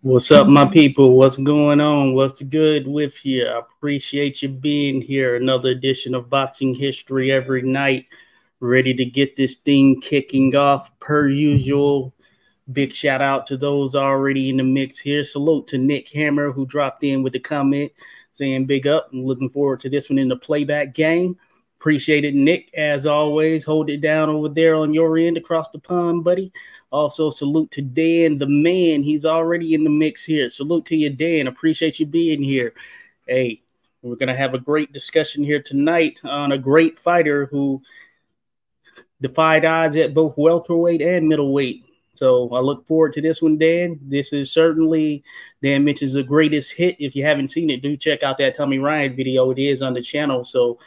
What's up, my people? What's going on? What's good with you? I appreciate you being here. Another edition of Boxing History every night. Ready to get this thing kicking off per usual. Big shout out to those already in the mix here. Salute to Nick Hammer who dropped in with the comment saying big up. I'm looking forward to this one in the playback game. Appreciate it, Nick. As always, hold it down over there on your end across the pond, buddy. Also, salute to Dan, the man. He's already in the mix here. Salute to you, Dan. Appreciate you being here. Hey, we're going to have a great discussion here tonight on a great fighter who defied odds at both welterweight and middleweight. So I look forward to this one, Dan. This is certainly Dan mentions the greatest hit. If you haven't seen it, do check out that Tommy Ryan video. It is on the channel. So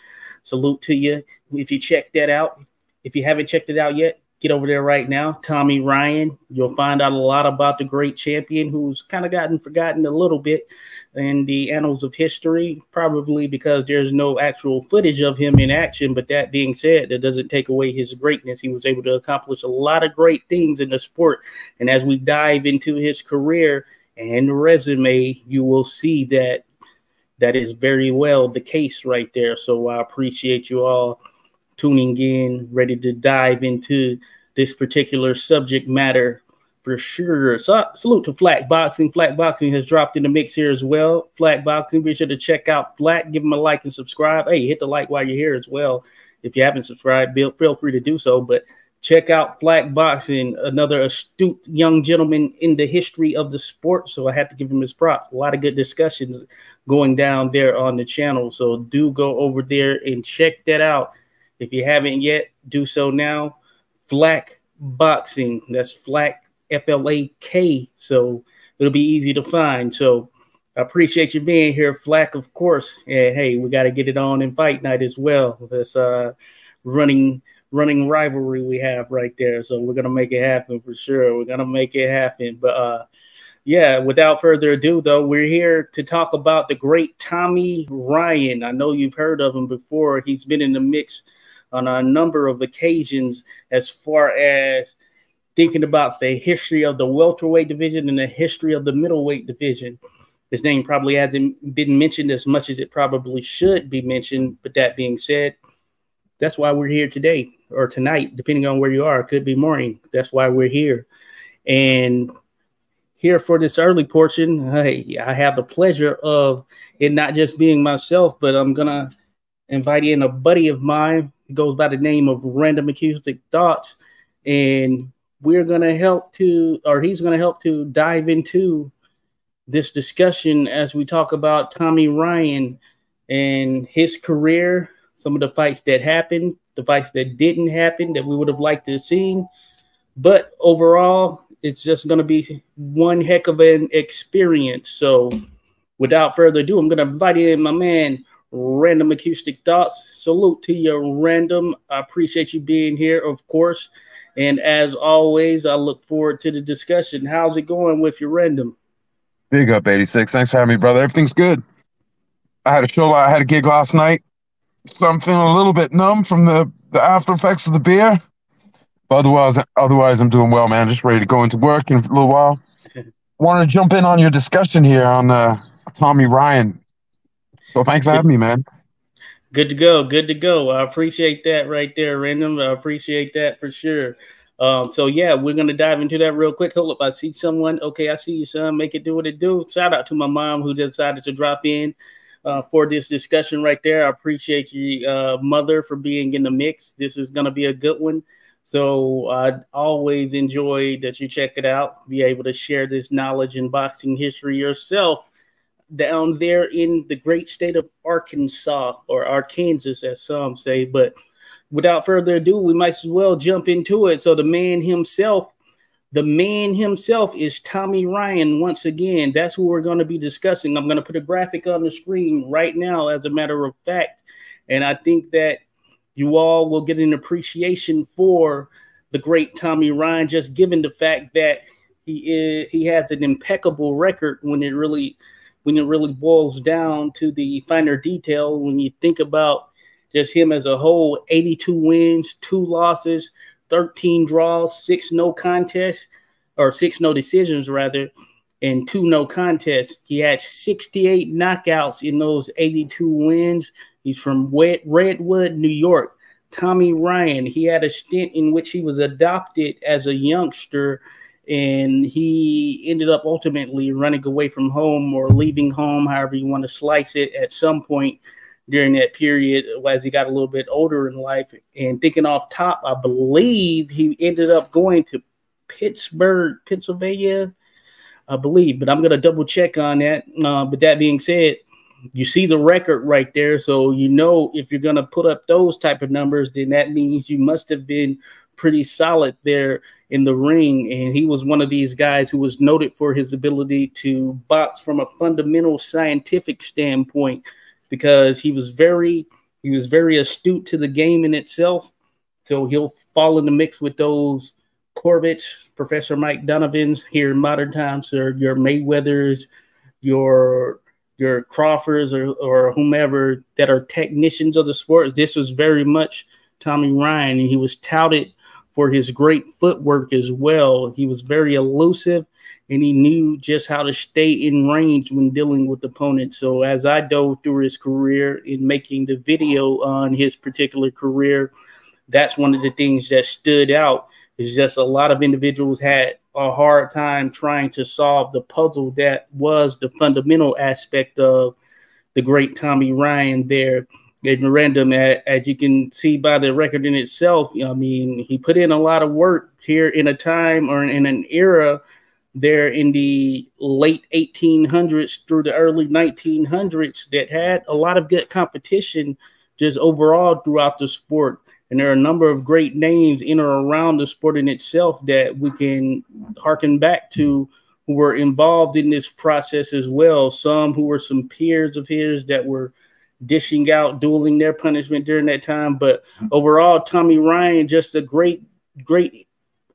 Salute to you. If you check that out, if you haven't checked it out yet, get over there right now. Tommy Ryan. You'll find out a lot about the great champion who's kind of gotten forgotten a little bit in the annals of history, probably because there's no actual footage of him in action. But that being said, that doesn't take away his greatness. He was able to accomplish a lot of great things in the sport. And as we dive into his career and resume, you will see that that is very well the case right there. So I appreciate you all tuning in, ready to dive into this particular subject matter for sure. So salute to Flak Boxing. Flak Boxing has dropped in the mix here as well. Flak Boxing, be sure to check out Flak, give them a like and subscribe. Hey, hit the like while you're here as well. If you haven't subscribed, feel free to do so. But check out Flak Boxing, another astute young gentleman in the history of the sport. So I had to give him his props. A lot of good discussions going down there on the channel. So do go over there and check that out. If you haven't yet, do so now. Flak Boxing. That's Flak F L A K. So it'll be easy to find. So I appreciate you being here, Flak, of course. And hey, we got to get it on in fight night as well. That's uh running running rivalry we have right there. So we're gonna make it happen for sure. We're gonna make it happen. But uh, yeah, without further ado, though, we're here to talk about the great Tommy Ryan. I know you've heard of him before. He's been in the mix on a number of occasions as far as thinking about the history of the welterweight division and the history of the middleweight division. His name probably hasn't been mentioned as much as it probably should be mentioned. But that being said, that's why we're here today or tonight, depending on where you are. It could be morning. That's why we're here. And here for this early portion, I, I have the pleasure of it not just being myself, but I'm going to invite in a buddy of mine. Goes by the name of Random Acoustic Thoughts. And we're going to help to, or he's going to help to dive into this discussion as we talk about Tommy Ryan and his career, some of the fights that happened, the fights that didn't happen that we would have liked to have seen. But overall, it's just going to be one heck of an experience. So, without further ado, I'm going to invite in my man, Random Acoustic Thoughts. Salute to you, Random. I appreciate you being here, of course. And as always, I look forward to the discussion. How's it going with your Random? Big up, 86. Thanks for having me, brother. Everything's good. I had a show, I had a gig last night so I'm feeling a little bit numb from the, the after effects of the beer. But otherwise, otherwise, I'm doing well, man. Just ready to go into work in a little while. Want to jump in on your discussion here on uh, Tommy Ryan. So thanks for having me, man. Good to go. Good to go. I appreciate that right there, Random. I appreciate that for sure. Um, so yeah, we're gonna dive into that real quick. Hold up, I see someone. Okay, I see you, son. Make it do what it do. Shout out to my mom who decided to drop in uh, for this discussion right there. I appreciate you, uh, Mother, for being in the mix. This is going to be a good one. So I always enjoy that you check it out, be able to share this knowledge in boxing history yourself down there in the great state of Arkansas or Arkansas, as some say. But without further ado, we might as well jump into it. So the man himself the man himself is Tommy Ryan. Once again, that's who we're going to be discussing. I'm going to put a graphic on the screen right now, as a matter of fact. And I think that you all will get an appreciation for the great Tommy Ryan, just given the fact that he is he has an impeccable record when it really when it really boils down to the finer detail. When you think about just him as a whole, 82 wins, two losses, 13 draws, six no contests, or six no decisions rather. and two no contests. He had 68 knockouts in those 82 wins. He's from Redwood, New York. Tommy Ryan, he had a stint in which he was adopted as a youngster and he ended up ultimately running away from home or leaving home, however you want to slice it, at some point during that period as he got a little bit older in life. And thinking off top, I believe he ended up going to Pittsburgh, Pennsylvania, I believe, but I'm going to double check on that. Uh, but that being said, you see the record right there. So you know if you're going to put up those type of numbers, then that means you must have been pretty solid there in the ring. And he was one of these guys who was noted for his ability to box from a fundamental scientific standpoint because he was very he was very astute to the game in itself. So he'll fall in the mix with those Corbett's, Professor Mike Donovan's here in modern times, or your Mayweathers, your your Crawfords or, or whomever that are technicians of the sports. This was very much Tommy Ryan, and he was touted for his great footwork as well. He was very elusive and he knew just how to stay in range when dealing with opponents. So as I dove through his career in making the video on his particular career, that's one of the things that stood out is just a lot of individuals had a hard time trying to solve the puzzle that was the fundamental aspect of the great Tommy Ryan there in random, as you can see by the record in itself. I mean, he put in a lot of work here in a time or in an era there in the late 1800s through the early 1900s that had a lot of good competition just overall throughout the sport. And there are a number of great names in or around the sport in itself that we can harken back to who were involved in this process as well. Some who were some peers of his that were dishing out, dueling their punishment during that time. But overall, Tommy Ryan, just a great, great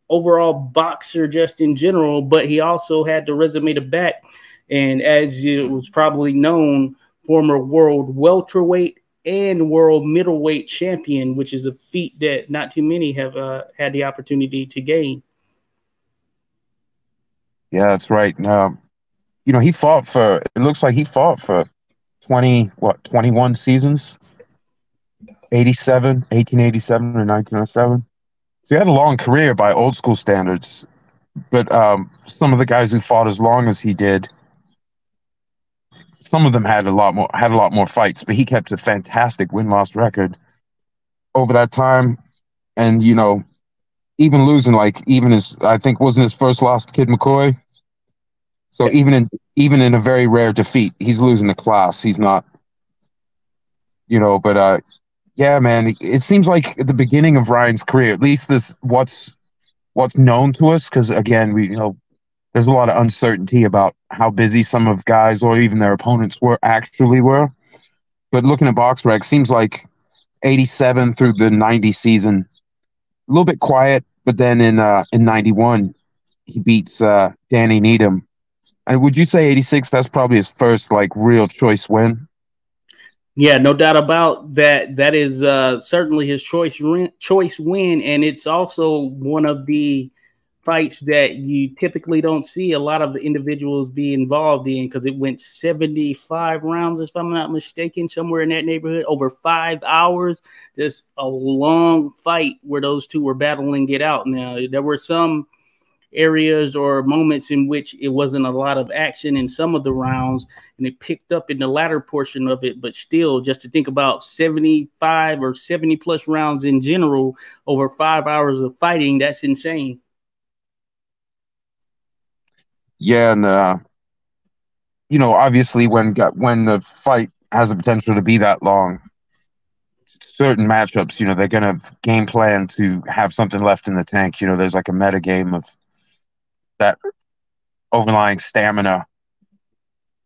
overall boxer just in general, but he also had the resume to back. And as it was probably known, former world welterweight and world middleweight champion, which is a feat that not too many have uh, had the opportunity to gain. Yeah, that's right. Now, you know, he fought for. It looks like he fought for twenty what twenty one seasons. 87, 1887 or 1907. So he had a long career by old school standards. But um, some of the guys who fought as long as he did, some of them had a lot more had a lot more fights, but he kept a fantastic win loss record over that time. And you know, even losing like even his I think wasn't his first loss to Kid McCoy. So even in even in a very rare defeat, he's losing the class. He's not, you know. But uh, yeah, man, it seems like at the beginning of Ryan's career, at least this what's what's known to us, because again, we you know there's a lot of uncertainty about how busy some of guys or even their opponents were actually were. But looking at BoxRec, seems like 87 through the 90 season, a little bit quiet, but then in uh, in 91, he beats uh, Danny Needham. And would you say 86? That's probably his first like real choice win. Yeah, no doubt about that. That is uh, certainly his choice choice win, and it's also one of the fights that you typically don't see a lot of the individuals be involved in because it went 75 rounds, if I'm not mistaken, somewhere in that neighborhood, over five hours. Just a long fight where those two were battling it out. Now, there were some areas or moments in which it wasn't a lot of action in some of the rounds and it picked up in the latter portion of it but still just to think about 75 or 70 plus rounds in general over five hours of fighting that's insane yeah, and uh, you know, obviously, when when the fight has the potential to be that long, certain matchups, you know, they're gonna game plan to have something left in the tank. You know, there's like a meta game of that overlying stamina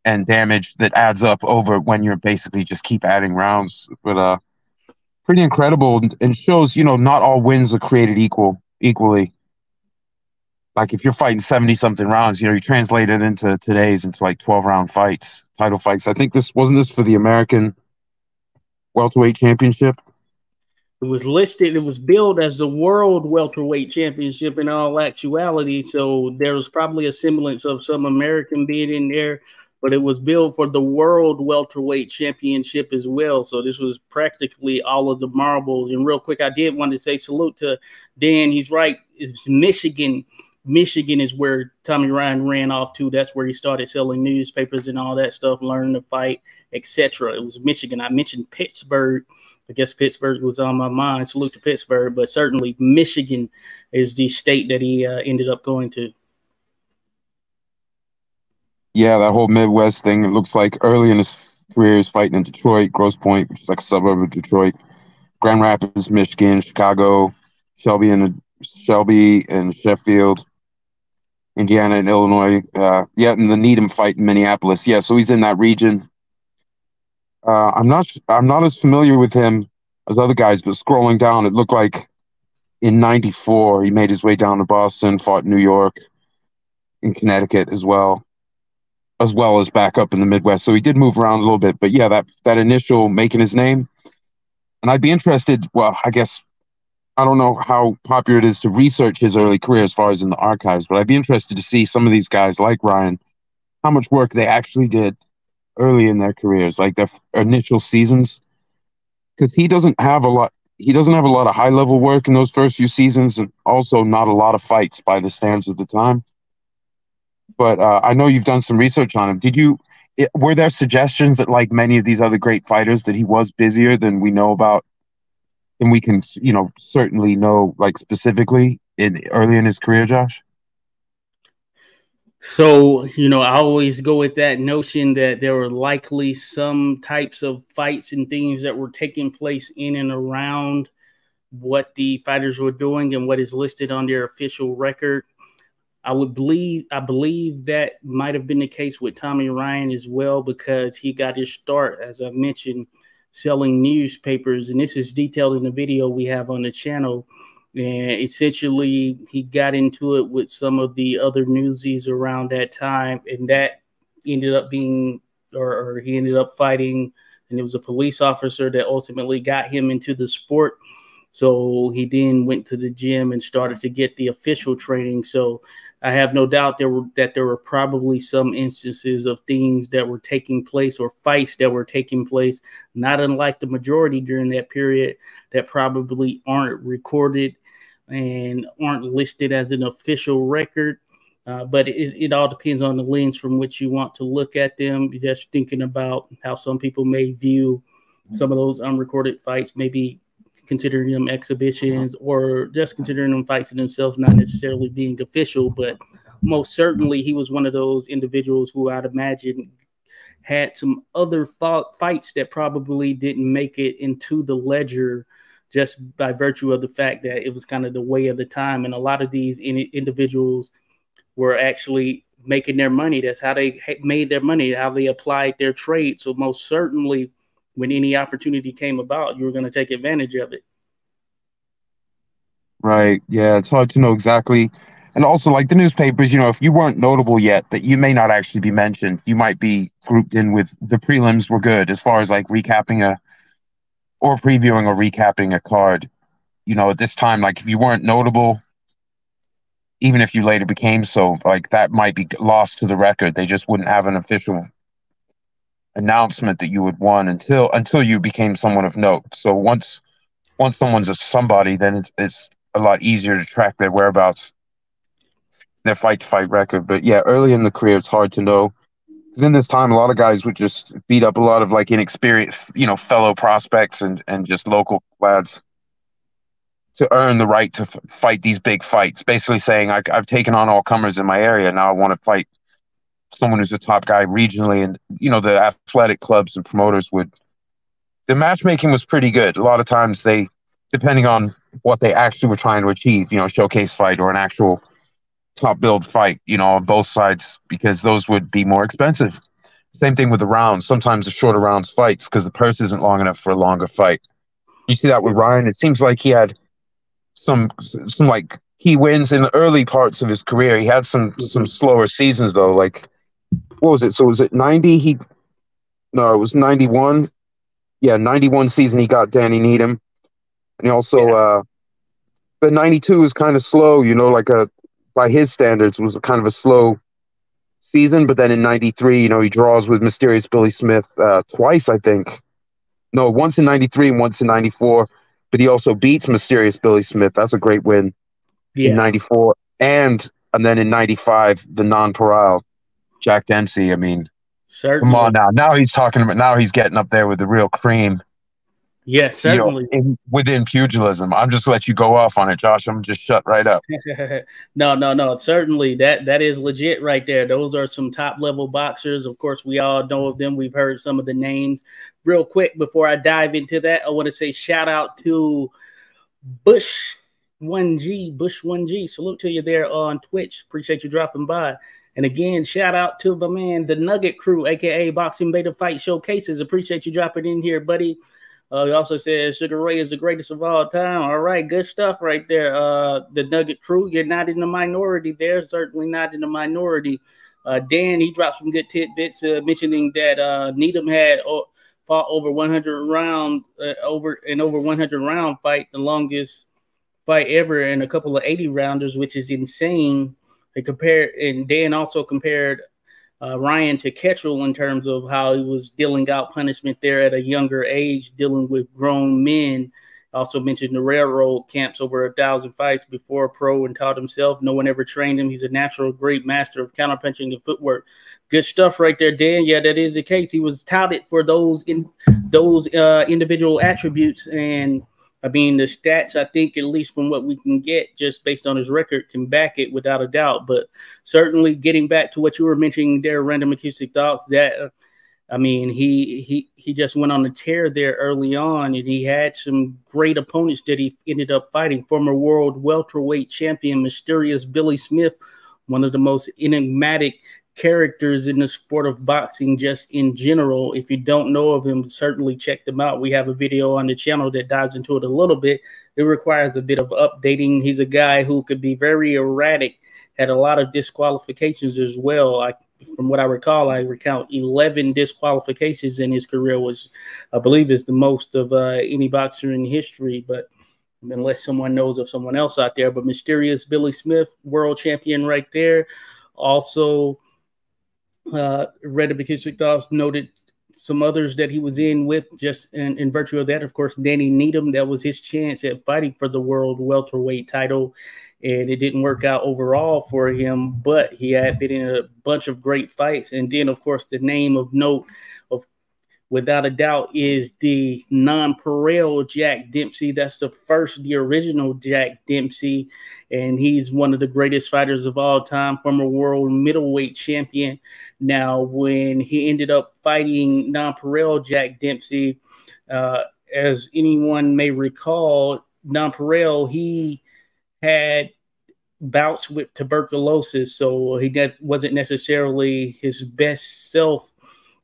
and damage that adds up over when you're basically just keep adding rounds. But uh, pretty incredible and shows, you know, not all wins are created equal equally like if you're fighting 70 something rounds, you know, you translate it into today's into like 12 round fights, title fights. I think this wasn't this for the American welterweight championship. It was listed, it was billed as the World Welterweight Championship in all actuality. So there was probably a semblance of some American being in there, but it was billed for the World Welterweight Championship as well. So this was practically all of the marbles. And real quick, I did want to say salute to Dan. He's right. It's Michigan. Michigan is where Tommy Ryan ran off to. That's where he started selling newspapers and all that stuff, learning to fight, etc. It was Michigan. I mentioned Pittsburgh I guess Pittsburgh was on my mind. Salute to Pittsburgh, but certainly Michigan is the state that he uh, ended up going to. Yeah, that whole Midwest thing. It looks like early in his career, he's fighting in Detroit, Grosse Pointe, which is like a suburb of Detroit, Grand Rapids, Michigan, Chicago, Shelby and Shelby and Sheffield, Indiana and Illinois. Uh, yeah, and the Needham fight in Minneapolis. Yeah, so he's in that region. Uh, I'm not I'm not as familiar with him as other guys, but scrolling down, it looked like in '94 he made his way down to Boston, fought New York, in Connecticut as well, as well as back up in the Midwest. So he did move around a little bit, but yeah, that that initial making his name, and I'd be interested. Well, I guess I don't know how popular it is to research his early career as far as in the archives, but I'd be interested to see some of these guys like Ryan, how much work they actually did early in their careers, like their initial seasons, because he doesn't have a lot. He doesn't have a lot of high level work in those first few seasons, and also not a lot of fights by the standards of the time. But uh, I know you've done some research on him. Did you? It, were there suggestions that, like many of these other great fighters, that he was busier than we know about, than we can, you know, certainly know, like specifically in early in his career, Josh? So, you know, I always go with that notion that there were likely some types of fights and things that were taking place in and around what the fighters were doing and what is listed on their official record. I would believe I believe that might have been the case with Tommy Ryan as well because he got his start, as I mentioned, selling newspapers, and this is detailed in the video we have on the channel and essentially he got into it with some of the other newsies around that time and that ended up being or, or, he ended up fighting and it was a police officer that ultimately got him into the sport. So he then went to the gym and started to get the official training. So I have no doubt there were that there were probably some instances of things that were taking place or fights that were taking place, not unlike the majority during that period, that probably aren't recorded and aren't listed as an official record. Uh, but it, it, all depends on the lens from which you want to look at them. Just thinking about how some people may view some of those unrecorded fights, maybe considering them exhibitions or just considering them fights in themselves, not necessarily being official. But most certainly, he was one of those individuals who I'd imagine had some other fights that probably didn't make it into the ledger just by virtue of the fact that it was kind of the way of the time. And a lot of these in- individuals were actually making their money. That's how they made their money, how they applied their trade. So, most certainly, when any opportunity came about, you were going to take advantage of it. Right. Yeah. It's hard to know exactly. And also, like the newspapers, you know, if you weren't notable yet, that you may not actually be mentioned. You might be grouped in with the prelims were good as far as like recapping a or previewing or recapping a card, you know, at this time, like if you weren't notable, even if you later became so, like that might be lost to the record. They just wouldn't have an official announcement that you had won until until you became someone of note. So once once someone's a somebody, then it's, it's a lot easier to track their whereabouts, their fight to fight record. But yeah, early in the career, it's hard to know because in this time, a lot of guys would just beat up a lot of like inexperienced, you know, fellow prospects and and just local lads to earn the right to f- fight these big fights. Basically, saying I, I've taken on all comers in my area, now I want to fight someone who's a top guy regionally. And you know, the athletic clubs and promoters would. The matchmaking was pretty good. A lot of times, they, depending on what they actually were trying to achieve, you know, showcase fight or an actual top build fight, you know, on both sides because those would be more expensive. Same thing with the rounds. Sometimes the shorter rounds fights because the purse isn't long enough for a longer fight. You see that with Ryan. It seems like he had some some like he wins in the early parts of his career. He had some some slower seasons though. Like what was it? So was it ninety? He no, it was ninety one. Yeah, ninety one season. He got Danny Needham, And he also, yeah. uh, but 92 was kind of slow, you know, like a, by his standards, was kind of a slow season. But then in 93, you know, he draws with Mysterious Billy Smith uh, twice, I think. No, once in 93 and once in 94. But he also beats Mysterious Billy Smith. That's a great win yeah. in 94. And and then in 95, the nonpareil Jack Dempsey. I mean, Certainly. come on now. Now he's talking about, now he's getting up there with the real cream. Yes, certainly. You know, in, within pugilism, I'm just let you go off on it, Josh. I'm just shut right up. no, no, no. Certainly, that that is legit right there. Those are some top level boxers. Of course, we all know of them. We've heard some of the names. Real quick before I dive into that, I want to say shout out to Bush One G, Bush One G. Salute to you there on Twitch. Appreciate you dropping by. And again, shout out to my man, the Nugget Crew, aka Boxing Beta Fight Showcases. Appreciate you dropping in here, buddy. Uh, he also says Sugar Ray is the greatest of all time. All right, good stuff right there. Uh, the Nugget crew, you're not in the minority there. Certainly not in the minority. Uh, Dan, he dropped some good tidbits uh, mentioning that uh, Needham had fought over 100 round uh, over an over 100 round fight, the longest fight ever, and a couple of 80 rounders, which is insane. They compared, and Dan also compared uh, Ryan to Ketchel in terms of how he was dealing out punishment there at a younger age, dealing with grown men. Also mentioned the railroad camps over a thousand fights before a pro and taught himself. No one ever trained him. He's a natural great master of counterpunching and footwork. Good stuff right there, Dan. Yeah, that is the case. He was touted for those in those uh, individual attributes and I mean, the stats, I think, at least from what we can get just based on his record, can back it without a doubt. But certainly getting back to what you were mentioning there, random acoustic thoughts, that, I mean, he, he, he just went on a tear there early on, and he had some great opponents that he ended up fighting. Former world welterweight champion, mysterious Billy Smith, one of the most enigmatic characters in the sport of boxing just in general. If you don't know of him, certainly check them out. We have a video on the channel that dives into it a little bit. It requires a bit of updating. He's a guy who could be very erratic, had a lot of disqualifications as well. I, from what I recall, I recount 11 disqualifications in his career, was I believe is the most of uh, any boxer in history. But unless someone knows of someone else out there, but mysterious Billy Smith, world champion right there. Also, uh, Random Acoustic Thoughts noted some others that he was in with just in, in, virtue of that. Of course, Danny Needham, that was his chance at fighting for the world welterweight title. And it didn't work out overall for him, but he had been in a bunch of great fights. And then, of course, the name of note without a doubt, is the nonpareil Jack Dempsey. That's the first, the original Jack Dempsey. And he's one of the greatest fighters of all time, former world middleweight champion. Now, when he ended up fighting nonpareil Jack Dempsey, uh, as anyone may recall, nonpareil, he had bouts with tuberculosis. So he wasn't necessarily his best self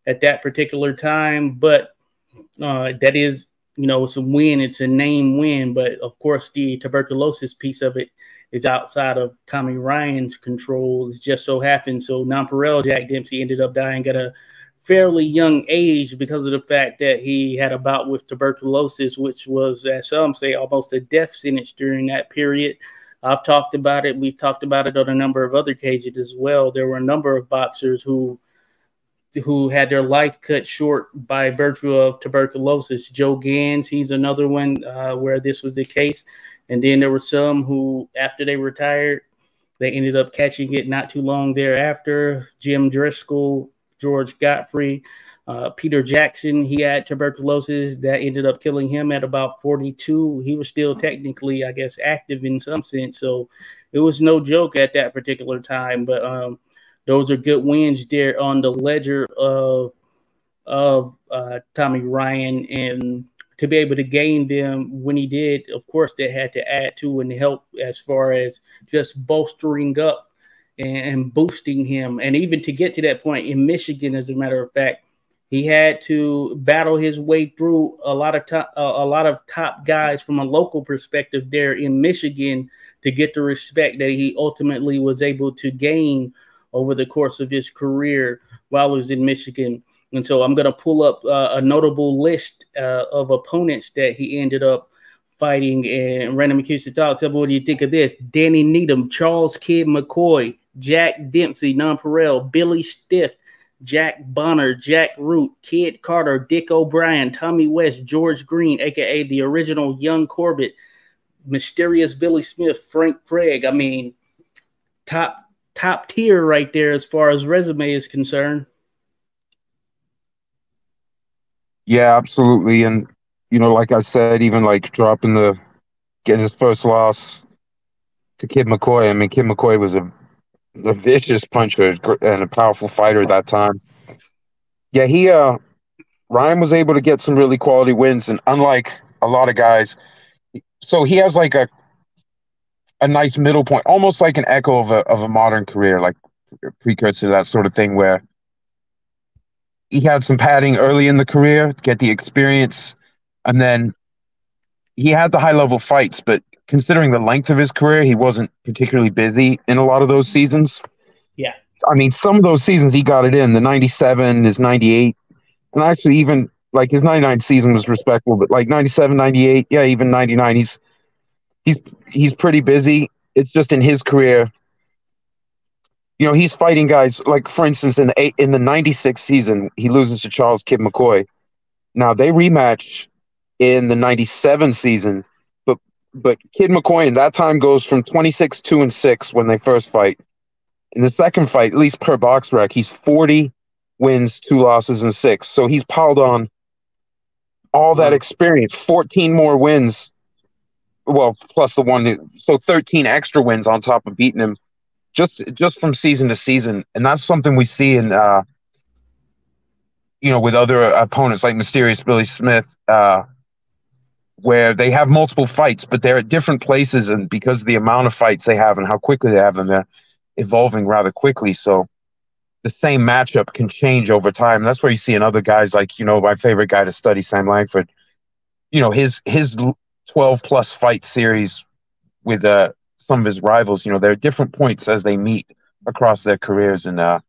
at that particular time. But uh, that is, you know, it's a win. It's a name win. But of course, the tuberculosis piece of it is outside of Tommy Ryan's control. It just so happened. So nonpareil Jack Dempsey ended up dying at a fairly young age because of the fact that he had a bout with tuberculosis, which was, as some say, almost a death sentence during that period. I've talked about it. We've talked about it on a number of other cases as well. There were a number of boxers who who had their life cut short by virtue of tuberculosis. Joe Gans, he's another one uh, where this was the case. And then there were some who, after they retired, they ended up catching it not too long thereafter. Jim Driscoll, George Godfrey, uh, Peter Jackson, he had tuberculosis that ended up killing him at about 42. He was still technically, I guess, active in some sense. So it was no joke at that particular time. But um, those are good wins there on the ledger of of uh, Tommy Ryan, and to be able to gain them when he did, of course, they had to add to and help as far as just bolstering up and, boosting him, and even to get to that point in Michigan, as a matter of fact, he had to battle his way through a lot of top, uh, a lot of top guys from a local perspective there in Michigan to get the respect that he ultimately was able to gain over the course of his career while he was in Michigan. And so I'm going to pull up uh, a notable list uh, of opponents that he ended up fighting. And Random Acoustic Talk, tell me what do you think of this? Danny Needham, Charles Kid McCoy, Jack Dempsey, Nonpareil, Billy Stift, Jack Bonner, Jack Root, Kid Carter, Dick O'Brien, Tommy West, George Green, aka the original Young Corbett, Mysterious Billy Smith, Frank Craig. I mean, top top tier right there as far as resume is concerned. Yeah, absolutely. And you know, like I said, even like dropping the getting his first loss to Kid McCoy. I mean, Kid McCoy was a a vicious puncher and a powerful fighter at that time. Yeah, he uh Ryan was able to get some really quality wins, and unlike a lot of guys, so he has like a a nice middle point, almost like an echo of a of a modern career, like precursor to that sort of thing, where he had some padding early in the career, to get the experience, and then he had the high level fights, but considering the length of his career, he wasn't particularly busy in a lot of those seasons. Yeah. I mean, some of those seasons he got it in. The 97, his 98, and actually even like his 99 season was respectable, but like 97, 98, yeah, even 99, he's he's he's pretty busy. It's just in his career, you know, he's fighting guys like, for instance, in the eight, in the '96 season, he loses to Charles Kid McCoy. Now they rematch in the '97 season, but but Kid McCoy in that time goes from 26 two and six when they first fight. In the second fight, at least per BoxRec, he's 40 wins, two losses, and six. So he's piled on all that experience, 14 more wins well, plus the one, so 13 extra wins on top of beating him just just from season to season, and that's something we see in, uh, you know, with other opponents like Mysterious Billy Smith, uh, where they have multiple fights, but they're at different places, and because of the amount of fights they have and how quickly they have them, they're evolving rather quickly. So the same matchup can change over time. That's where you see in other guys like you know my favorite guy to study, Sam Langford. You know his his 12 plus fight series with uh, some of his rivals. You know, there are different points as they meet across their careers. And uh,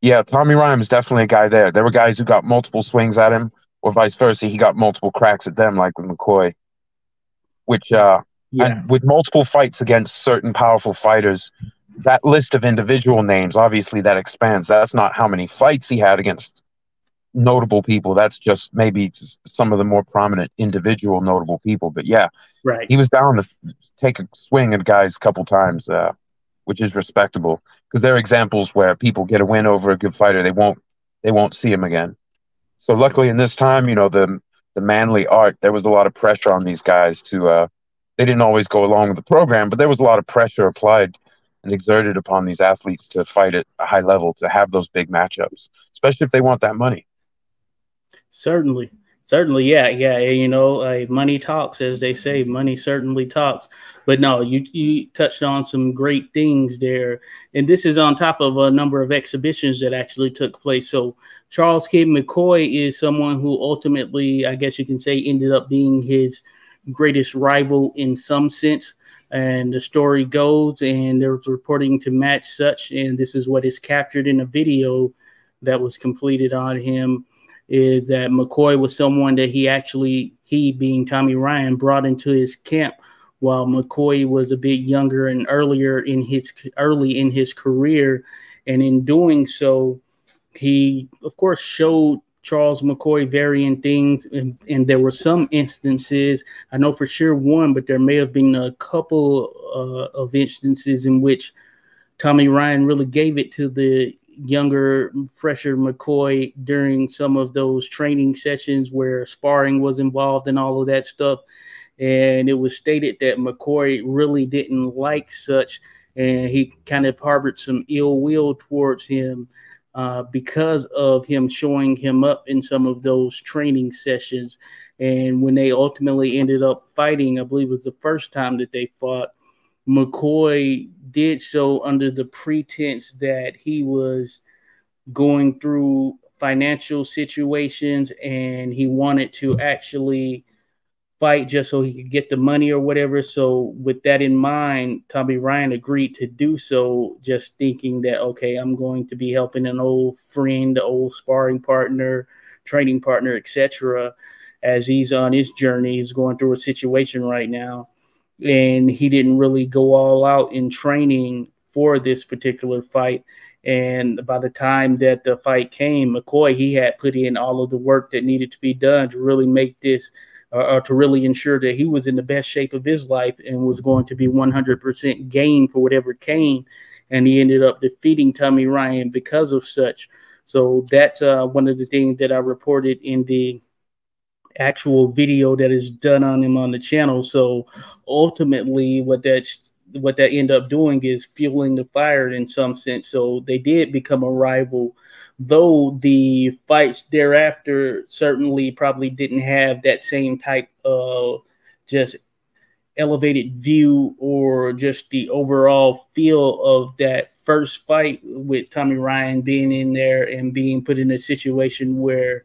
yeah, Tommy Ryan is definitely a guy there. There were guys who got multiple swings at him, or vice versa. He got multiple cracks at them, like with McCoy, which, uh, yeah. and with multiple fights against certain powerful fighters, that list of individual names, obviously, that expands. That's not how many fights he had against notable people. That's just maybe some of the more prominent individual notable people. But yeah, right. He was down to take a swing at guys a couple times, uh, which is respectable because there are examples where people get a win over a good fighter, they won't they won't see him again. So luckily, in this time, you know the the manly art, there was a lot of pressure on these guys to. Uh, they didn't always go along with the program, but there was a lot of pressure applied and exerted upon these athletes to fight at a high level to have those big matchups, especially if they want that money. Certainly. Certainly, yeah, yeah. You know, uh, money talks, as they say. Money certainly talks. But no, you you touched on some great things there, and this is on top of a number of exhibitions that actually took place. So Charles K. McCoy is someone who ultimately, I guess you can say, ended up being his greatest rival in some sense. And the story goes, and there was reporting to match such, and this is what is captured in a video that was completed on him is that McCoy was someone that he actually, he being Tommy Ryan, brought into his camp while McCoy was a bit younger and earlier in his early in his career. And in doing so, he of course showed Charles McCoy varying things, and, and, there were some instances. I know for sure one, but there may have been a couple uh, of instances in which Tommy Ryan really gave it to the younger, fresher McCoy during some of those training sessions where sparring was involved and all of that stuff. And it was stated that McCoy really didn't like such, and he kind of harbored some ill will towards him uh, because of him showing him up in some of those training sessions. And when they ultimately ended up fighting, I believe it was the first time that they fought, McCoy did so under the pretense that he was going through financial situations and he wanted to actually fight just so he could get the money or whatever. So, with that in mind, Tommy Ryan agreed to do so, just thinking that, okay, I'm going to be helping an old friend, old sparring partner, training partner, etc. as he's on his journey. He's going through a situation right now, and he didn't really go all out in training for this particular fight. And by the time that the fight came, McCoy he had put in all of the work that needed to be done to really make this, uh, to really ensure that he was in the best shape of his life and was going to be 100% game for whatever came. And he ended up defeating Tommy Ryan because of such. So that's uh, one of the things that I reported in the actual video that is done on him on the channel. So ultimately, what that's what that end up doing is fueling the fire in some sense. So they did become a rival, though the fights thereafter certainly probably didn't have that same type of just elevated view or just the overall feel of that first fight with Tommy Ryan being in there and being put in a situation where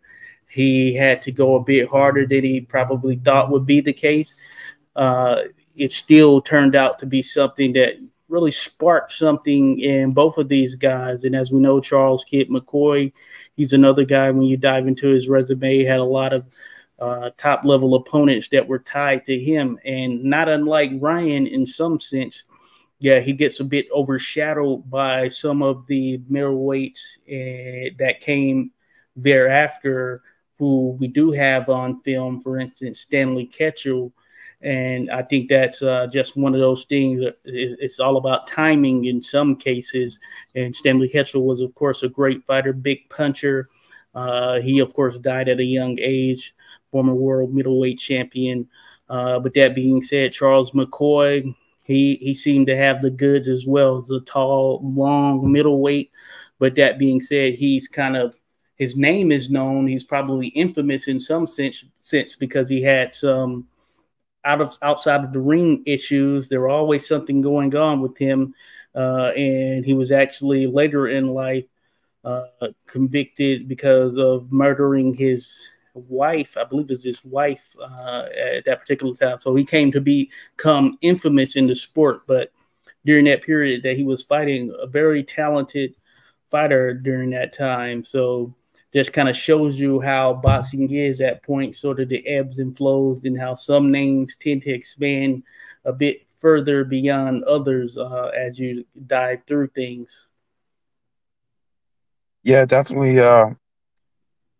he had to go a bit harder than he probably thought would be the case. Uh, it still turned out to be something that really sparked something in both of these guys. And as we know, Charles Kid McCoy, he's another guy when you dive into his resume, had a lot of uh, top level opponents that were tied to him. And not unlike Ryan in some sense, yeah, he gets a bit overshadowed by some of the middleweights uh, that came thereafter, who we do have on film. For instance, Stanley Ketchel. And I think that's uh, just one of those things. It's all about timing in some cases. And Stanley Ketchel was, of course, a great fighter, big puncher. Uh, he, of course, died at a young age former world middleweight champion. Uh, but that being said, Charles McCoy, he he seemed to have the goods as well as a tall, long middleweight. But that being said, he's kind of his name is known. He's probably infamous in some sense, sense because he had some out of outside of the ring issues. There were always something going on with him, uh, and he was actually later in life uh, convicted because of murdering his wife, I believe it's his wife uh, at that particular time. So he came to become infamous in the sport. But during that period that he was fighting, a very talented fighter during that time. So just kind of shows you how boxing is at points, sort of the ebbs and flows, and how some names tend to expand a bit further beyond others uh, as you dive through things. Yeah, definitely. Uh,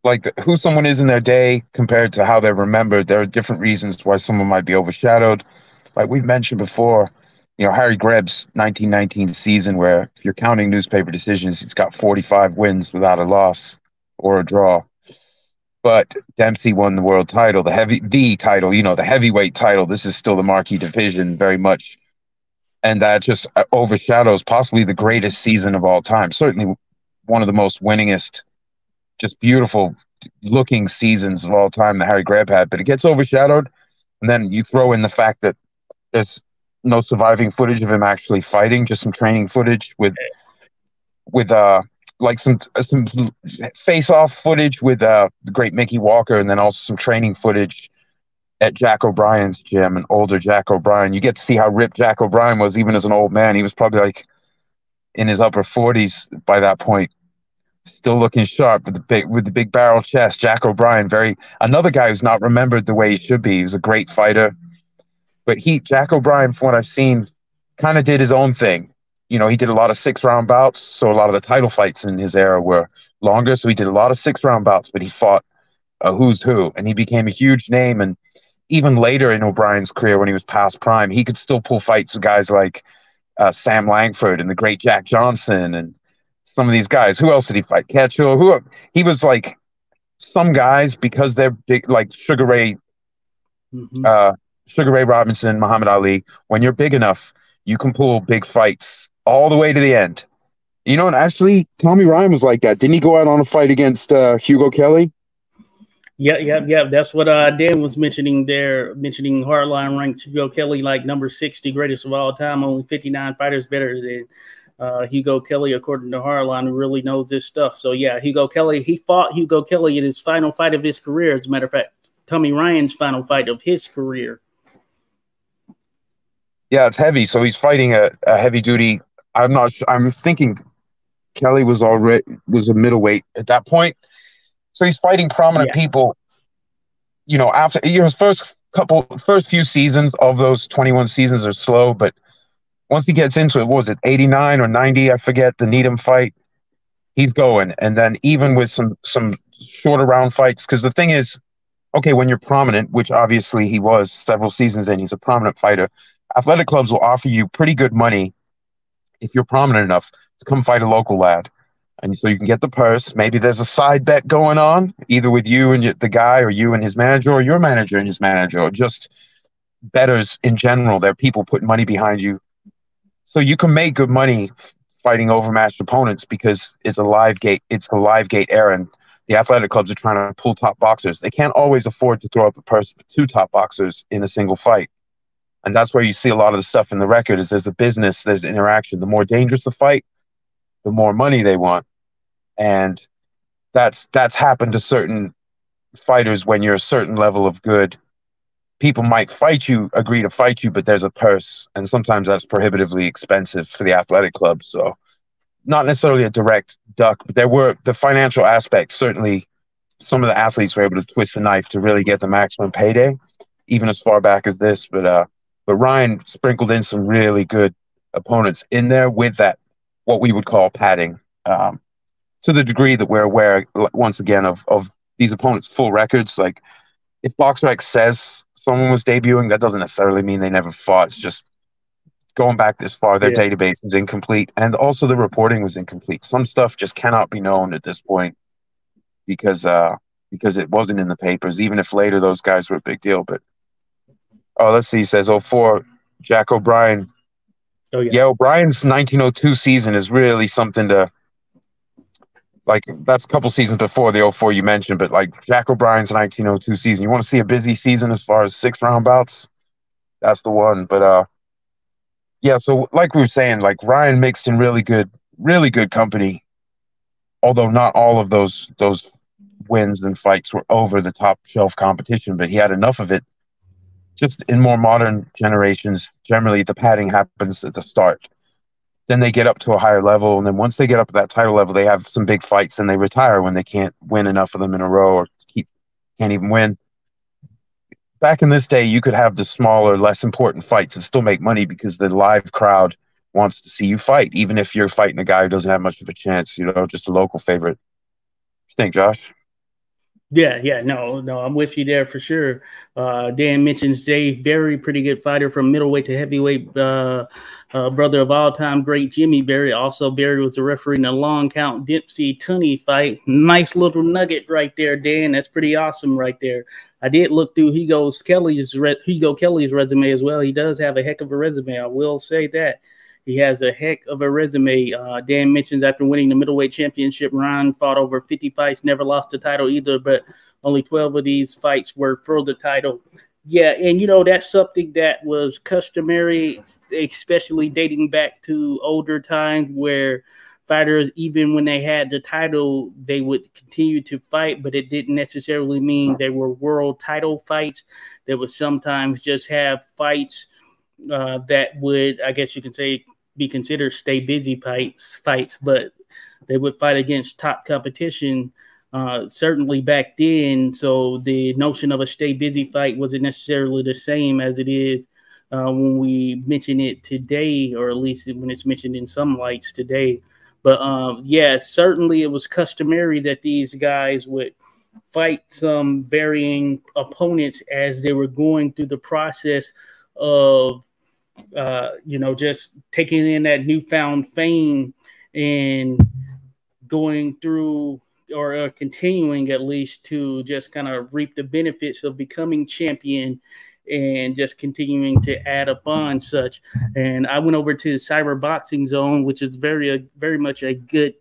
like the, who someone is in their day compared to how they're remembered. There are different reasons why someone might be overshadowed. Like we've mentioned before, you know, Harry Greb's 1919 season, where if you're counting newspaper decisions, he's got 45 wins without a loss or a draw. But Dempsey won the world title, the heavy, the title, you know, the heavyweight title. This is still the marquee division, very much, and that just uh, overshadows possibly the greatest season of all time. Certainly, one of the most winningest just beautiful looking seasons of all time that Harry Greb had, but it gets overshadowed. And then you throw in the fact that there's no surviving footage of him actually fighting, just some training footage with with uh like some some face off footage with uh the great Mickey Walker, and then also some training footage at Jack O'Brien's gym, an older Jack O'Brien. You get to see how ripped Jack O'Brien was, even as an old man. He was probably like in his upper forties by that point still looking sharp with the big with the big barrel chest. Jack O'Brien, very another guy who's not remembered the way he should be. He was a great fighter, but he Jack O'Brien, from what I've seen, kind of did his own thing. You know, he did a lot of six round bouts, so a lot of the title fights in his era were longer. So he did a lot of six round bouts, but he fought a who's who, and he became a huge name. And even later in O'Brien's career, when he was past prime, he could still pull fights with guys like uh, Sam Langford and the great Jack Johnson and some of these guys. Who else did he fight? Ketchel. Who he was like some guys because they're big, like Sugar Ray, mm-hmm. uh, Sugar Ray Robinson, Muhammad Ali. When you're big enough, you can pull big fights all the way to the end. You know, and actually, Tommy Ryan was like that. Didn't he go out on a fight against uh, Hugo Kelly? Yeah, yeah, yeah. That's what uh, Dan was mentioning there, mentioning Hardline ranked Hugo Kelly like number 60 greatest of all time, only 59 fighters better than uh, Hugo Kelly, according to Hardline, who really knows this stuff. So yeah, Hugo Kelly, he fought Hugo Kelly in his final fight of his career. As a matter of fact, Tommy Ryan's final fight of his career. Yeah, it's heavy. So he's fighting a, a heavy duty. I'm not. Sure. I'm thinking Kelly was already was a middleweight at that point. So he's fighting prominent yeah. people you know, after your first couple, first few seasons of those 21 seasons are slow, but once he gets into it, was it 89 or 90? I forget the Needham fight. He's going, and then even with some some shorter round fights, because the thing is, okay, when you're prominent, which obviously he was several seasons in, he's a prominent fighter. Athletic clubs will offer you pretty good money if you're prominent enough to come fight a local lad. And so you can get the purse. Maybe there's a side bet going on, either with you and the guy, or you and his manager, or your manager and his manager, or just betters in general. There are people putting money behind you. So you can make good money fighting overmatched opponents because it's a live gate. It's a live gate errand. The athletic clubs are trying to pull top boxers. They can't always afford to throw up a purse for two top boxers in a single fight. And that's where you see a lot of the stuff in the record is there's a business, there's interaction. The more dangerous the fight, the more money they want. And that's that's happened to certain fighters when you're a certain level of good. People might fight you, agree to fight you, but there's a purse, and sometimes that's prohibitively expensive for the athletic club. So, not necessarily a direct duck, but there were the financial aspects. Certainly, some of the athletes were able to twist the knife to really get the maximum payday, even as far back as this. But uh, but Ryan sprinkled in some really good opponents in there with that what we would call padding. Um, to the degree that we're aware, once again, of of these opponents' full records. Like, if BoxRec says someone was debuting, that doesn't necessarily mean they never fought. It's just going back this far, their yeah. database is incomplete, and also the reporting was incomplete. Some stuff just cannot be known at this point because uh because it wasn't in the papers. Even if later those guys were a big deal, but oh, let's see. He says, "Oh, four Jack O'Brien." Oh yeah. Yeah, O'Brien's 1902 season is really something to like that's a couple seasons before the 04 you mentioned, but like Jack O'Brien's 1902 season. You want to see a busy season as far as six round bouts? That's the one. But uh yeah, so like we were saying, like Ryan mixed in really good, really good company. Although not all of those those wins and fights were over the top shelf competition, but he had enough of it. Just in more modern generations, generally the padding happens at the start. Then they get up to a higher level and then once they get up to that title level they have some big fights then they retire when they can't win enough of them in a row or keep can't even win. Back in this day you could have the smaller less important fights and still make money because the live crowd wants to see you fight even if you're fighting a guy who doesn't have much of a chance you know just a local favorite. What you think josh yeah, yeah, no, no, I'm with you there for sure. Uh, Dan mentions Dave Barry, pretty good fighter from middleweight to heavyweight. Uh, uh, brother of all time great Jimmy Barry. Also, Barry was the referee in the long count Dempsey Tunney fight. Nice little nugget right there, Dan. That's pretty awesome right there. I did look through Hugo Kelly's re- Hugo Kelly's resume as well. He does have a heck of a resume. I will say that. He has a heck of a resume. Uh, Dan mentions after winning the middleweight championship, Ryan fought over 50 fights, never lost the title either, but only 12 of these fights were for the title. Yeah, and you know that's something that was customary, especially dating back to older times where fighters, even when they had the title, they would continue to fight, but it didn't necessarily mean they were world title fights. They would sometimes just have fights uh, that would, I guess you can say, be considered stay busy fights, fights, but they would fight against top competition. Uh, certainly back then, so the notion of a stay busy fight wasn't necessarily the same as it is uh, when we mention it today, or at least when it's mentioned in some lights today. But um, yeah, certainly it was customary that these guys would fight some varying opponents as they were going through the process of uh, you know, just taking in that newfound fame and going through or uh, continuing at least to just kind of reap the benefits of becoming champion and just continuing to add upon such. And I went over to Cyber Boxing Zone, which is very, uh, very much a good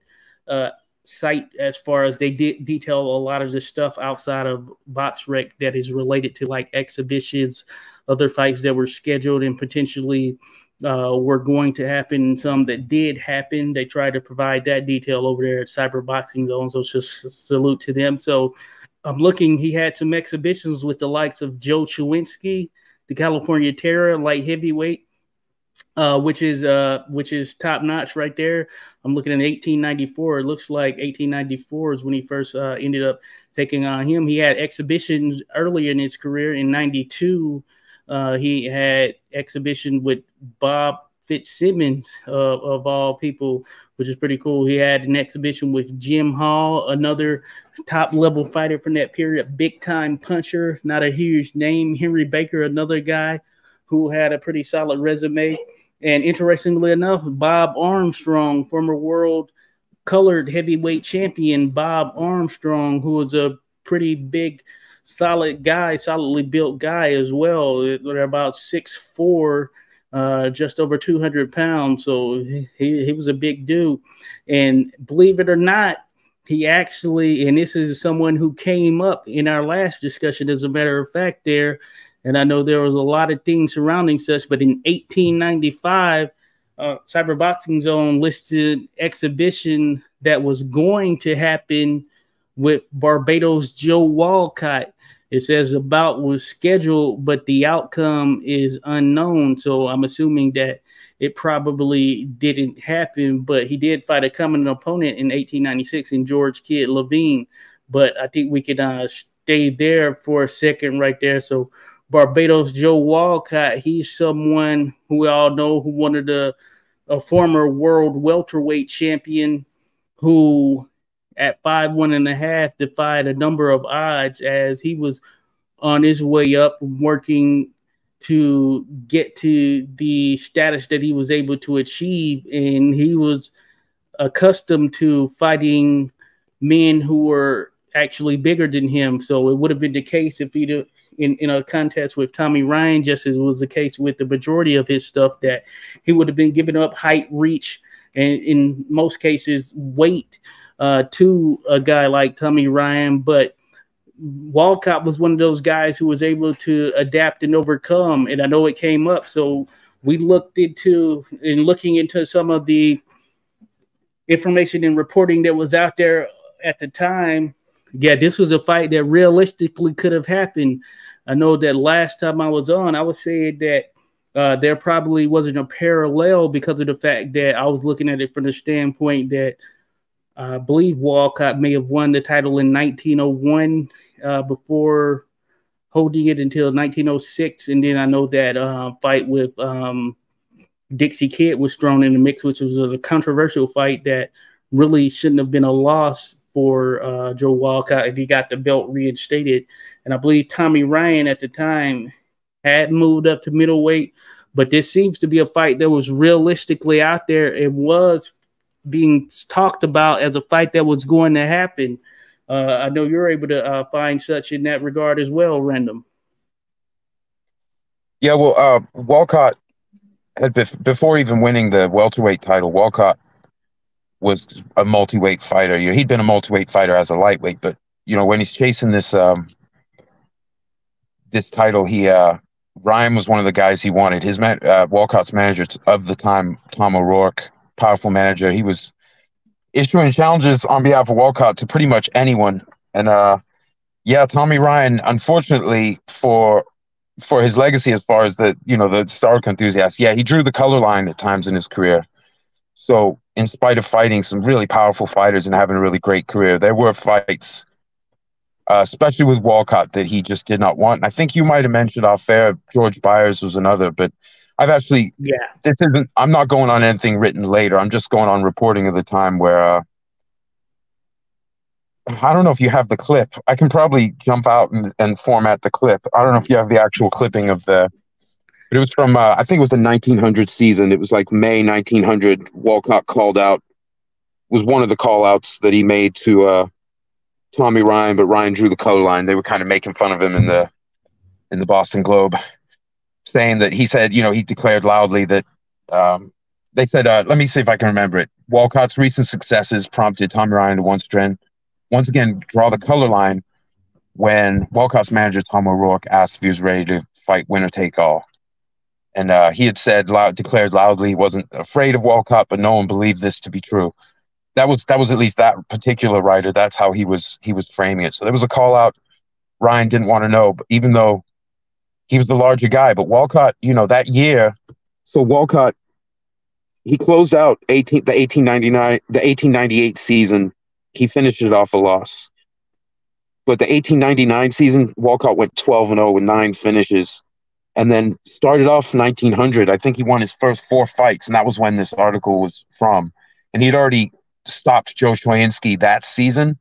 uh, site as far as they de- detail a lot of the stuff outside of BoxRec that is related to like exhibitions, other fights that were scheduled and potentially uh, were going to happen, some that did happen. They tried to provide that detail over there at Cyber Boxing Zone. So just salute to them. So I'm looking, he had some exhibitions with the likes of Joe Choynski, the California Terror, light heavyweight. uh, which is uh, which is top notch right there. I'm looking at 1894. It looks like 1894 is when he first uh, ended up taking on him. He had exhibitions earlier in his career. In '92, uh, he had exhibition with Bob Fitzsimmons uh, of all people, which is pretty cool. He had an exhibition with Jim Hall, another top level fighter from that period, big time puncher, not a huge name. Henry Baker, another guy who had a pretty solid resume. And interestingly enough, Bob Armstrong, former world colored heavyweight champion, Bob Armstrong, who was a pretty big, solid guy, solidly built guy as well. They're about six four, uh, just over 200 pounds. So he, he was a big dude. And believe it or not, he actually, and this is someone who came up in our last discussion, as a matter of fact, there and I know there was a lot of things surrounding such, but in 1895, uh, Cyberboxing Zone listed exhibition that was going to happen with Barbados Joe Walcott. It says about was scheduled, but the outcome is unknown. So I'm assuming that it probably didn't happen, but he did fight a common opponent in 1896 in George Kid Lavigne. But I think we could uh, stay there for a second right there. So Barbados Joe Walcott. He's someone who we all know who wanted a, a former world welterweight champion who at five one and a half defied a number of odds as he was on his way up working to get to the status that he was able to achieve. And he was accustomed to fighting men who were actually bigger than him. So it would have been the case if he'd in, in a contest with Tommy Ryan, just as was the case with the majority of his stuff, that he would have been giving up height, reach, and in most cases, weight uh, to a guy like Tommy Ryan. But Walcott was one of those guys who was able to adapt and overcome. And I know it came up. So we looked into in looking into some of the information and reporting that was out there at the time yeah, this was a fight that realistically could have happened. I know that last time I was on, I was saying that uh, there probably wasn't a parallel because of the fact that I was looking at it from the standpoint that I believe Walcott may have won the title in 1901 uh, before holding it until 1906. And then I know that uh, fight with um, Dixie Kid was thrown in the mix, which was a controversial fight that really shouldn't have been a loss for uh, Joe Walcott, if he got the belt reinstated. And I believe Tommy Ryan at the time had moved up to middleweight, but this seems to be a fight that was realistically out there. It was being talked about as a fight that was going to happen. Uh, I know you're able to uh, find such in that regard as well, Random. Yeah, well, uh, Walcott had bef- before even winning the welterweight title. Walcott was a multi-weight fighter. You know, he'd been a multi-weight fighter as a lightweight, but you know, when he's chasing this um this title, he uh Ryan was one of the guys he wanted. His man, uh, Walcott's manager of the time, Tom O'Rourke, powerful manager. He was issuing challenges on behalf of Walcott to pretty much anyone. And uh, yeah, Tommy Ryan, unfortunately for for his legacy as far as the you know the Stark enthusiast, yeah, he drew the color line at times in his career. So, in spite of fighting some really powerful fighters and having a really great career, there were fights, uh, especially with Walcott, that he just did not want. And I think you might have mentioned off air, George Byers was another, but I've actually, yeah, this isn't, I'm not going on anything written later. I'm just going on reporting of the time where, uh, I don't know if you have the clip. I can probably jump out and, and format the clip. I don't know if you have the actual clipping of the but it was from uh, I think it was the 1900 season. It was like May 1900. Walcott called out was one of the call outs that he made to uh, Tommy Ryan, but Ryan drew the color line. They were kind of making fun of him in the in the Boston Globe, saying that he said, you know, he declared loudly that um, they said, uh, let me see if I can remember it. Walcott's recent successes prompted Tommy Ryan to once again, once again draw the color line when Walcott's manager Tom O'Rourke asked if he was ready to fight winner take all. And uh, he had said, loud, declared loudly, he wasn't afraid of Walcott, but no one believed this to be true. That was that was at least that particular writer. That's how he was he was framing it. So there was a call out. Ryan didn't want to know, but even though he was the larger guy, but Walcott, you know, that year So Walcott, he closed out 18 the 1899 the 1898 season. He finished it off a loss. But the 1899 season, Walcott went 12 and 0 with nine finishes, and then started off 1900. I think he won his first four fights, and that was when this article was from. And he'd already stopped Joe Choynski that season.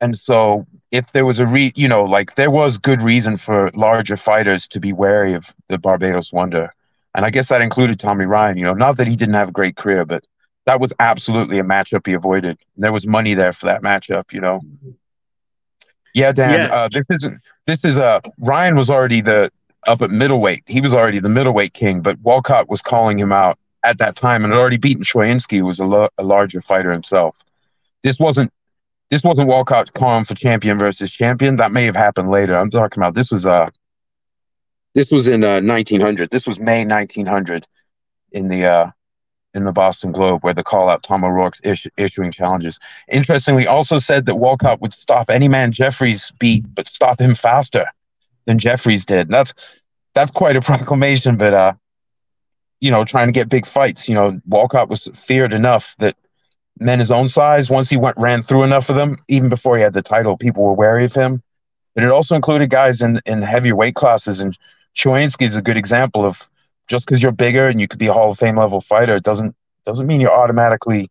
And so, if there was a re, you know, like there was good reason for larger fighters to be wary of the Barbados Wonder, and I guess that included Tommy Ryan. You know, not that he didn't have a great career, but that was absolutely a matchup he avoided. There was money there for that matchup. You know. Yeah, Dan. Yeah. Uh, this isn't. This is uh Ryan was already the up at middleweight. He was already the middleweight king, but Walcott was calling him out at that time and had already beaten Choynski, who was a, lo- a larger fighter himself. This wasn't this wasn't Walcott calling for champion versus champion. That may have happened later. I'm talking about this was uh this was in uh, 1900. This was May 1900 in the uh in the Boston Globe where the call out Tom O'Rourke's is- issuing challenges. Interestingly, also said that Walcott would stop any man Jeffries beat, but stop him faster than Jeffries did. And that's that's quite a proclamation, but uh, you know, trying to get big fights. You know, Walcott was feared enough that men his own size, once he went ran through enough of them, even before he had the title, people were wary of him. But it also included guys in in heavier weight classes, and Choynski is a good example of just because you're bigger and you could be a Hall of Fame level fighter doesn't doesn't mean you're automatically,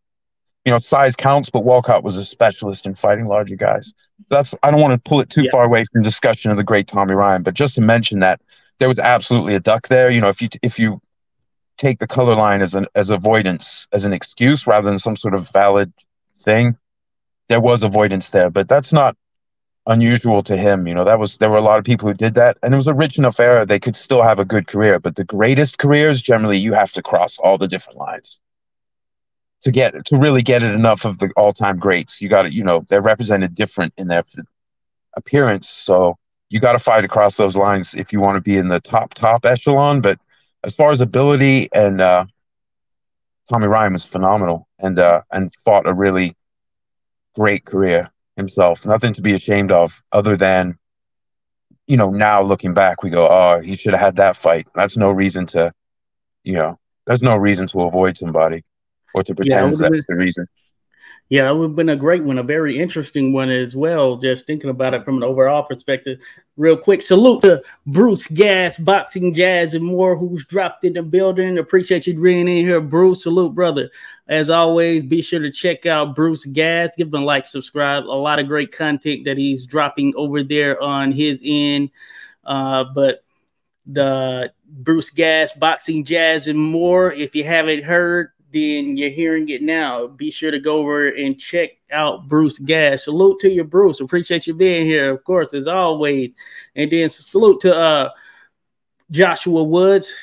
you know, size counts. But Walcott was a specialist in fighting larger guys. That's I don't want to pull it too yeah. far away from discussion of the great Tommy Ryan, but just to mention that there was absolutely a duck there. You know, if you if you take the color line as an as avoidance as an excuse rather than some sort of valid thing, there was avoidance there. But that's not unusual to him. You know, that was there were a lot of people who did that, and it was a rich enough era they could still have a good career. But the greatest careers generally you have to cross all the different lines to get to really get it enough of the all-time greats. You got to, you know, they're represented different in their appearance, so you got to fight across those lines if you want to be in the top top echelon. But as far as ability and uh, Tommy Ryan was phenomenal and uh, and fought a really great career himself. Nothing to be ashamed of, other than you know now looking back, we go, oh, he should have had that fight. That's no reason to, you know, there's no reason to avoid somebody or to pretend yeah, that's the reason. Yeah, that would have been a great one, a very interesting one as well. Just thinking about it from an overall perspective. Real quick, salute to Bruce Gas, Boxing Jazz, and more who's dropped in the building. Appreciate you bringing in here, Bruce. Salute, brother. As always, be sure to check out Bruce Gas. Give him a like, subscribe. A lot of great content that he's dropping over there on his end. Uh, but the Bruce Gas, Boxing Jazz, and more. If you haven't heard, then you're hearing it now. Be sure to go over and check out Bruce Gas. Salute to you, Bruce. Appreciate you being here, of course, as always. And then salute to uh, Joshua Woods.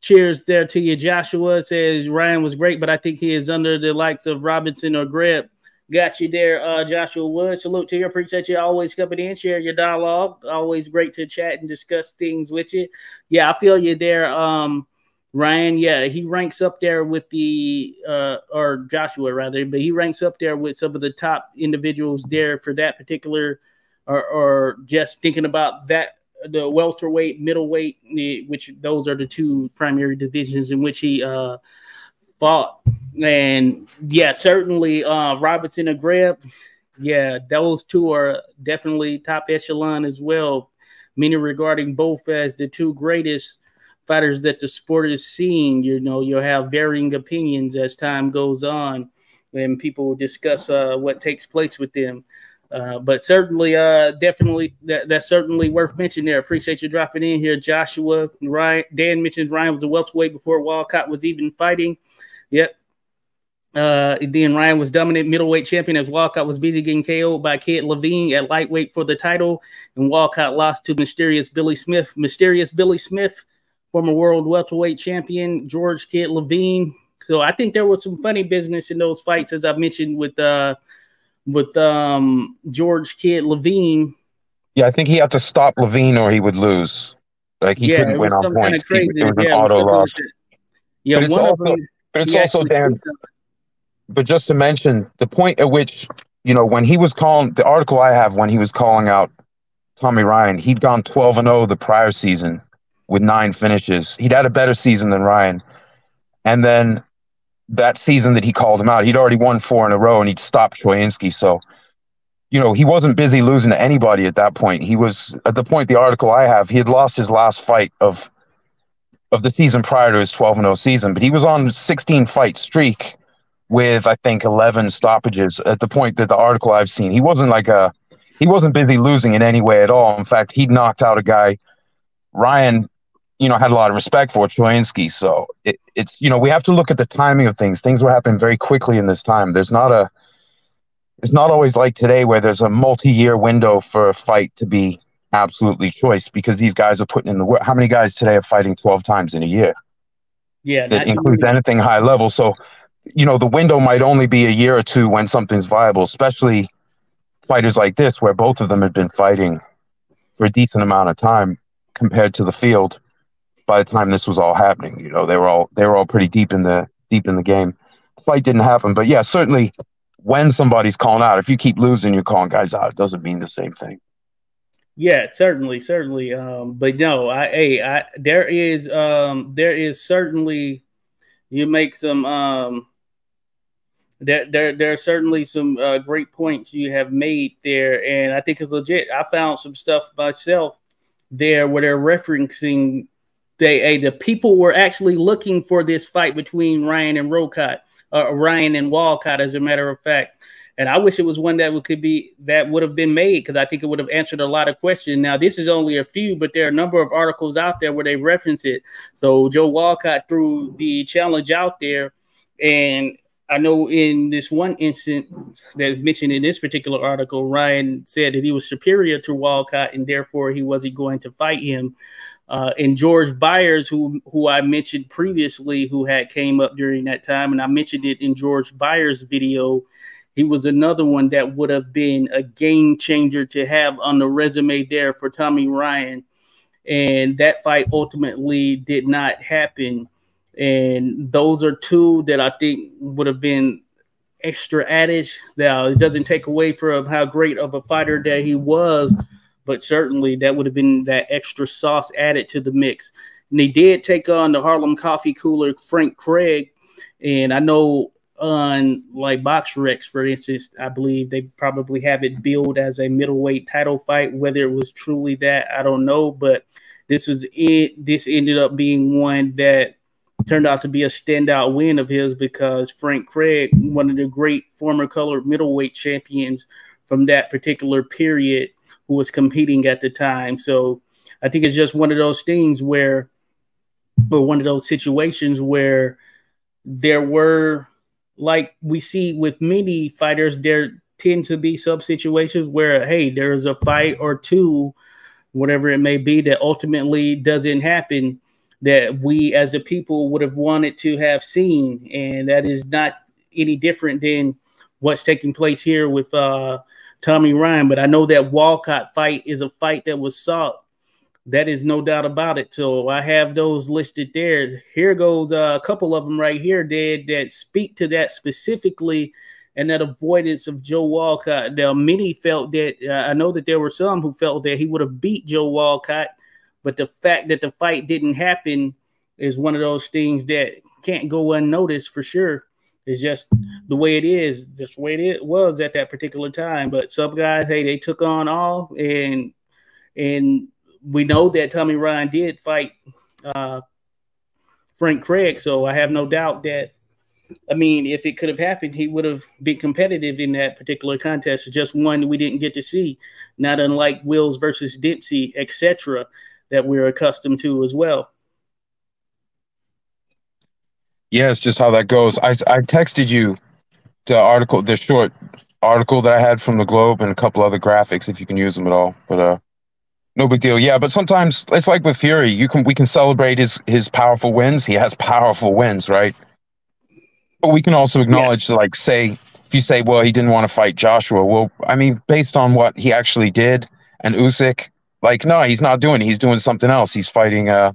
Cheers there to you, Joshua. Says Ryan was great, but I think he is under the likes of Robinson or Greb. Got you there, uh, Joshua Woods. Salute to you. Appreciate you always coming in, share your dialogue. Always great to chat and discuss things with you. Yeah, I feel you there. Um, Ryan, yeah, he ranks up there with the uh, or Joshua rather, but he ranks up there with some of the top individuals there for that particular, or, or just thinking about that the welterweight, middleweight, which those are the two primary divisions in which he uh, fought. And yeah, certainly uh, Robertson and Greb, yeah, those two are definitely top echelon as well. Meaning regarding both as the two greatest fighters that the sport is seeing. You know, you'll have varying opinions as time goes on when people will discuss uh, what takes place with them. Uh, but certainly, uh, definitely, that, that's certainly worth mentioning there. Appreciate you dropping in here, Joshua. Ryan, Dan mentioned Ryan was a welterweight before Walcott was even fighting. Yep. Uh, then Ryan was dominant middleweight champion as Walcott was busy getting KO'd by Kid Lavigne at lightweight for the title, and Walcott lost to Mysterious Billy Smith. Mysterious Billy Smith former world welterweight champion George Kid Lavigne. So I think there was some funny business in those fights, as I mentioned with uh with um George Kid Lavigne. Yeah, I think he had to stop Lavigne or he would lose. Like he yeah, couldn't win on points. He, it was an yeah, auto loss. Yeah, but it's also, them, but it's also Dan. But just to mention the point at which you know when he was calling the article I have when he was calling out Tommy Ryan, he'd gone twelve and zero oh the prior season with nine finishes. He'd had a better season than Ryan. And then that season that he called him out, he'd already won four in a row and he'd stopped Choynski. So, you know, he wasn't busy losing to anybody at that point. He was at the point the article I have, he had lost his last fight of of the season prior to his 12 0 season, but he was on 16 fight streak with I think 11 stoppages at the point that the article I've seen. He wasn't like a he wasn't busy losing in any way at all. In fact, he'd knocked out a guy Ryan you know, had a lot of respect for Choynski. So it, it's, you know, we have to look at the timing of things. Things were happening very quickly in this time. There's not a, it's not always like today where there's a multi-year window for a fight to be absolutely choice because these guys are putting in the work. How many guys today are fighting 12 times in a year? Yeah. That includes anything high level. So, you know, the window might only be a year or two when something's viable, especially fighters like this, where both of them had been fighting for a decent amount of time compared to the field by the time this was all happening. You know, they were all they were all pretty deep in the deep in the game. The fight didn't happen, but yeah, certainly when somebody's calling out, if you keep losing, you're calling guys out. It doesn't mean the same thing. Yeah, certainly, certainly. Um, but no, I, hey, I there is um there is certainly you make some um there there there are certainly some uh, great points you have made there, and I think it's legit. I found some stuff myself there where they're referencing they the people were actually looking for this fight between Ryan and Rocott, uh, Ryan and Walcott, as a matter of fact. And I wish it was one that could be that would have been made because I think it would have answered a lot of questions. Now, this is only a few, but there are a number of articles out there where they reference it. So Joe Walcott threw the challenge out there, and I know in this one instance that is mentioned in this particular article, Ryan said that he was superior to Walcott and therefore he wasn't going to fight him. Uh, and George Byers, who who I mentioned previously, who had came up during that time, and I mentioned it in George Byers' video. He was another one that would have been a game changer to have on the resume there for Tommy Ryan. And that fight ultimately did not happen. And those are two that I think would have been extra adage. Now, it doesn't take away from how great of a fighter that he was but certainly that would have been that extra sauce added to the mix. And they did take on the Harlem Coffee Cooler Frank Craig, and I know on like BoxRec, for instance, I believe they probably have it billed as a middleweight title fight. Whether it was truly that, I don't know, but this was it. This ended up being one that turned out to be a standout win of his because Frank Craig, one of the great former colored middleweight champions from that particular period, who was competing at the time. So I think it's just one of those things where, or one of those situations where there were, like we see with many fighters, there tend to be some situations where, hey, there's a fight or two, whatever it may be, that ultimately doesn't happen that we as a people would have wanted to have seen. And that is not any different than what's taking place here with uh, Tommy Ryan. But I know that Walcott fight is a fight that was sought. That is no doubt about it. So I have those listed there. Here goes a couple of them right here, Dad, that speak to that specifically and that avoidance of Joe Walcott. Now, many felt that uh, I know that there were some who felt that he would have beat Joe Walcott, but the fact that the fight didn't happen is one of those things that can't go unnoticed for sure. It's just the way it is, just the way it was at that particular time. But some guys, hey, they took on all, and and we know that Tommy Ryan did fight uh, Frank Craig, so I have no doubt that. I mean, if it could have happened, he would have been competitive in that particular contest. Just one we didn't get to see, not unlike Wills versus Dempsey, etc., that we're accustomed to as well. Yeah, it's just how that goes. I, I texted you the article, the short article that I had from the Globe and a couple other graphics if you can use them at all. But uh, no big deal. Yeah, but sometimes it's like with Fury. You can we can celebrate his his powerful wins. He has powerful wins, right? But we can also acknowledge, yeah. like, say if you say, well, he didn't want to fight Joshua. Well, I mean, based on what he actually did and Usyk, like, no, he's not doing. It. He's doing something else. He's fighting a,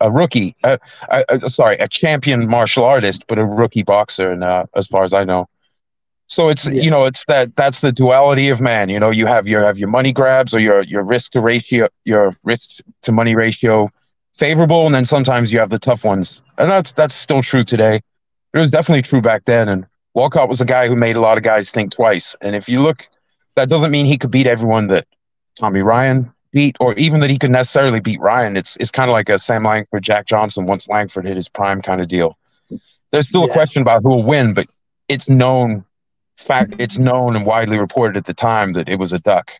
a rookie, a, a, sorry, a champion martial artist, but a rookie boxer, and uh, as far as I know. So it's yeah. you know it's that that's the duality of man. You know you have your have your money grabs or your your risk to ratio your risk to money ratio favorable, and then sometimes you have the tough ones, and that's that's still true today. It was definitely true back then, and Walcott was a guy who made a lot of guys think twice. And if you look, that doesn't mean he could beat everyone that Tommy Ryan beat, or even that he could necessarily beat Ryan. It's it's kind of like a Sam Langford, Jack Johnson once Langford hit his prime kind of deal. There's still yeah. a question about who will win, but it's known fact it's known and widely reported at the time that it was a duck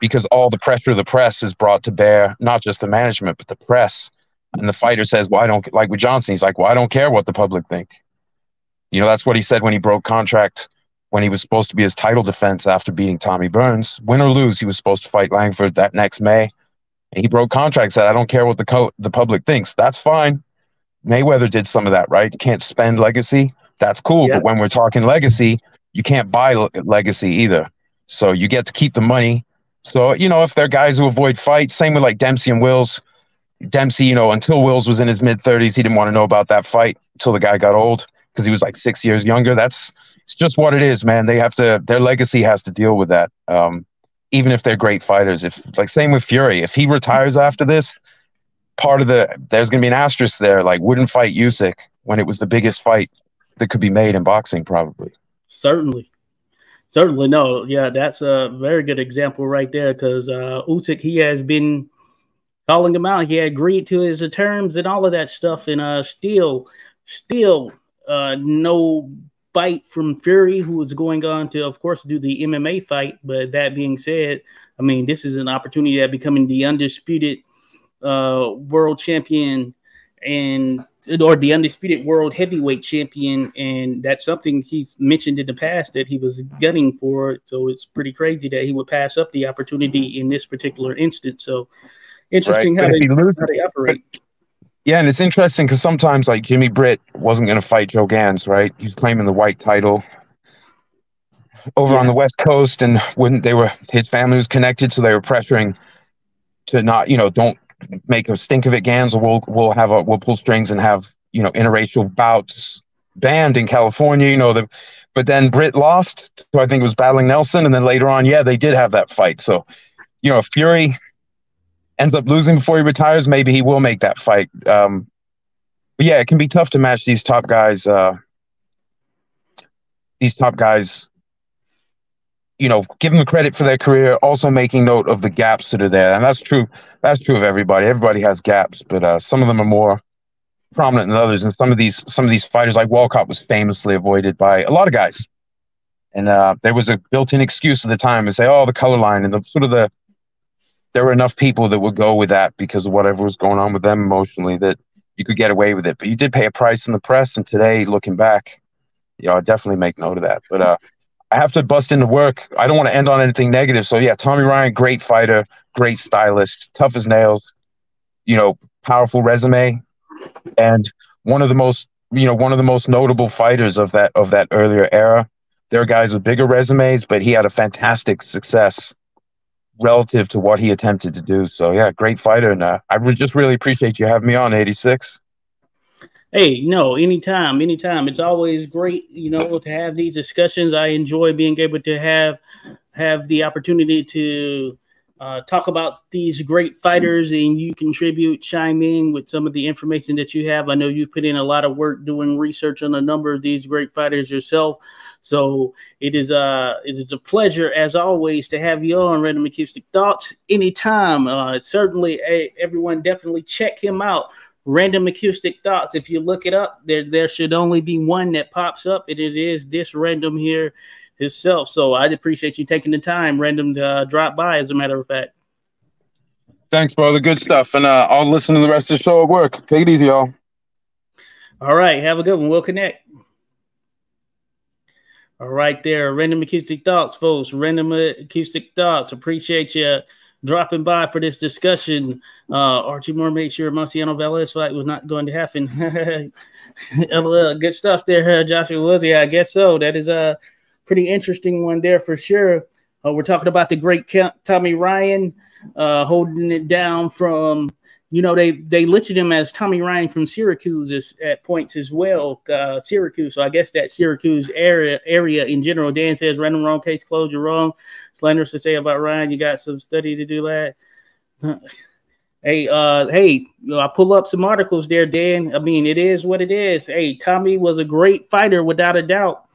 because all the pressure of the press is brought to bear, not just the management, but the press. And the fighter says, Well, I don't like with Johnson, he's like, Well, I don't care what the public think. You know, that's what he said when he broke contract when he was supposed to be his title defense after beating Tommy Burns. Win or lose, he was supposed to fight Langford that next May. And he broke contract, said, I don't care what the co- the public thinks. That's fine. Mayweather did some of that, right? You can't spend legacy. That's cool. But when we're talking legacy, you can't buy legacy either. So you get to keep the money. So, you know, if they're guys who avoid fights, same with like Dempsey and Wills. Dempsey, you know, until Wills was in his mid 30s, he didn't want to know about that fight until the guy got old because he was like six years younger. That's it's just what it is, man. They have to, their legacy has to deal with that. Um, even if they're great fighters. If, like, same with Fury, if he retires after this, part of the, there's going to be an asterisk there, like, wouldn't fight Usyk when it was the biggest fight that could be made in boxing, probably. Certainly. Certainly, no. Yeah, that's a very good example right there because uh, Usyk, he has been calling him out. He agreed to his terms and all of that stuff, and uh, still, still, uh, no bite from Fury, who is going on to, of course, do the MMA fight. But that being said, I mean, this is an opportunity at becoming the undisputed uh, world champion and or the undisputed world heavyweight champion, and that's something he's mentioned in the past that he was gunning for. So it's pretty crazy that he would pass up the opportunity in this particular instance. So interesting right. how, they, how they operate. Yeah, and it's interesting because sometimes like Jimmy Britt wasn't going to fight Joe Gans, right? He's claiming the white title over yeah. on the West Coast, and when they were his family was connected, so they were pressuring to not, you know, don't make a stink of it, Gans, or we'll we'll have a we'll pull strings and have you know interracial bouts banned in California. You know the, but then Britt lost, so I think it was battling Nelson, and then later on, yeah, they did have that fight. So, you know, if Fury ends up losing before he retires, maybe he will make that fight. Um, but yeah, it can be tough to match these top guys. Uh, these top guys you know, give them the credit for their career, also making note of the gaps that are there. And that's true. That's true of everybody. Everybody has gaps, but uh, some of them are more prominent than others. And some of these, some of these fighters, like Walcott, was famously avoided by a lot of guys. And uh, there was a built-in excuse at the time to say, "Oh, the color line," and the sort of the there were enough people that would go with that because of whatever was going on with them emotionally that you could get away with it. But you did pay a price in the press, and today, looking back, you know, I definitely make note of that. But uh, I have to bust into work. I don't want to end on anything negative. So yeah, Tommy Ryan, great fighter, great stylist, tough as nails, you know, powerful resume, and one of the most, you know, one of the most notable fighters of that of that earlier era. There are guys with bigger resumes, but he had a fantastic success relative to what he attempted to do. So yeah, great fighter, and uh, I would just really appreciate you having me on. Eighty six. Hey, no, anytime, anytime. It's always great, you know, to have these discussions. I enjoy being able to have have the opportunity to uh, talk about these great fighters and you contribute, chime in with some of the information that you have. I know you've put in a lot of work doing research on a number of these great fighters yourself. So it is uh it is a pleasure as always to have you on Random Acoustic Thoughts anytime. Uh, certainly, everyone definitely check him out random acoustic thoughts. If you look it up, there there should only be one that pops up, and it is this random here itself. So I'd appreciate you taking the time, random, to uh, drop by. As a matter of fact. Thanks, brother. Good stuff. And uh, I'll listen to the rest of the show at work. Take it easy, y'all. All right. Have a good one. We'll connect. All right, there. Random acoustic thoughts, folks. Random acoustic thoughts. Appreciate you dropping by for this discussion. Uh, Archie Moore made sure Marciano Valdes fight was not going to happen. Good stuff there, uh, Joshua Woods. Yeah, I guess so. That is a pretty interesting one there for sure. Uh, we're talking about the great Tommy Ryan uh, holding it down from you know, they they listed him as Tommy Ryan from Syracuse at points as well. Uh, Syracuse, so I guess that Syracuse area area in general. Dan says random wrong case closed. You're wrong. Slanderous to say about Ryan. You got some study to do that. Hey, uh, hey, I pull up some articles there, Dan. I mean, it is what it is. Hey, Tommy was a great fighter without a doubt.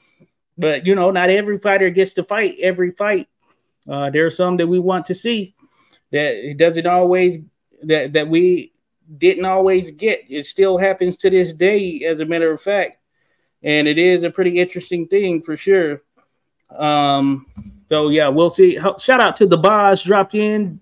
But you know, not every fighter gets to fight every fight. Uh, there are some that we want to see that it doesn't always that that we didn't always get. It still happens to this day, as a matter of fact, and it is a pretty interesting thing for sure. Um, so yeah, we'll see. Shout out to the boss dropped in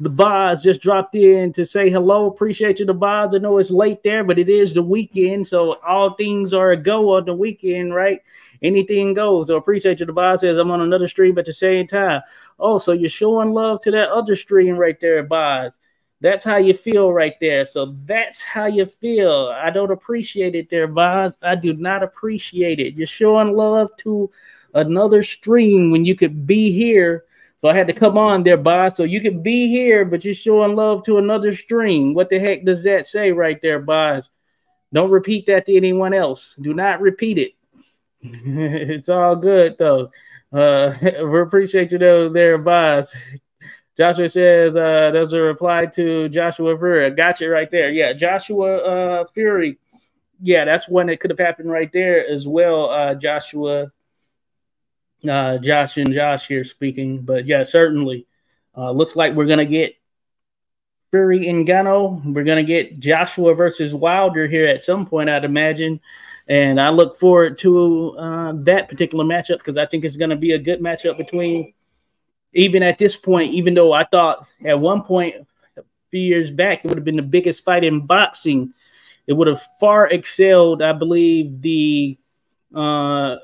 the Boz just dropped in to say hello. Appreciate you, the Boz. I know it's late there, but it is the weekend, so all things are a go on the weekend, right? Anything goes. So appreciate you, the Boz says I'm on another stream at the same time. Oh, so you're showing love to that other stream right there, Boz. That's how you feel right there. So that's how you feel. I don't appreciate it there, Boz. I do not appreciate it. You're showing love to another stream when you could be here so I had to come on there, boss. So you can be here, but you're showing love to another stream. What the heck does that say right there, boss? Don't repeat that to anyone else. Do not repeat it. it's all good though. Uh, we appreciate you though, there, boss. Joshua says uh, there's a reply to Joshua Fury. Got you right there. Yeah, Joshua uh, Fury. Yeah, that's one that could have happened right there as well. Uh, Joshua uh, Josh and Josh here speaking, but yeah, certainly uh, looks like we're gonna get Fury and Ngannou. We're gonna get Joshua versus Wilder here at some point, I'd imagine, and I look forward to uh, that particular matchup because I think it's gonna be a good matchup between. Even at this point, even though I thought at one point a few years back it would have been the biggest fight in boxing, it would have far excelled, I believe, the uh,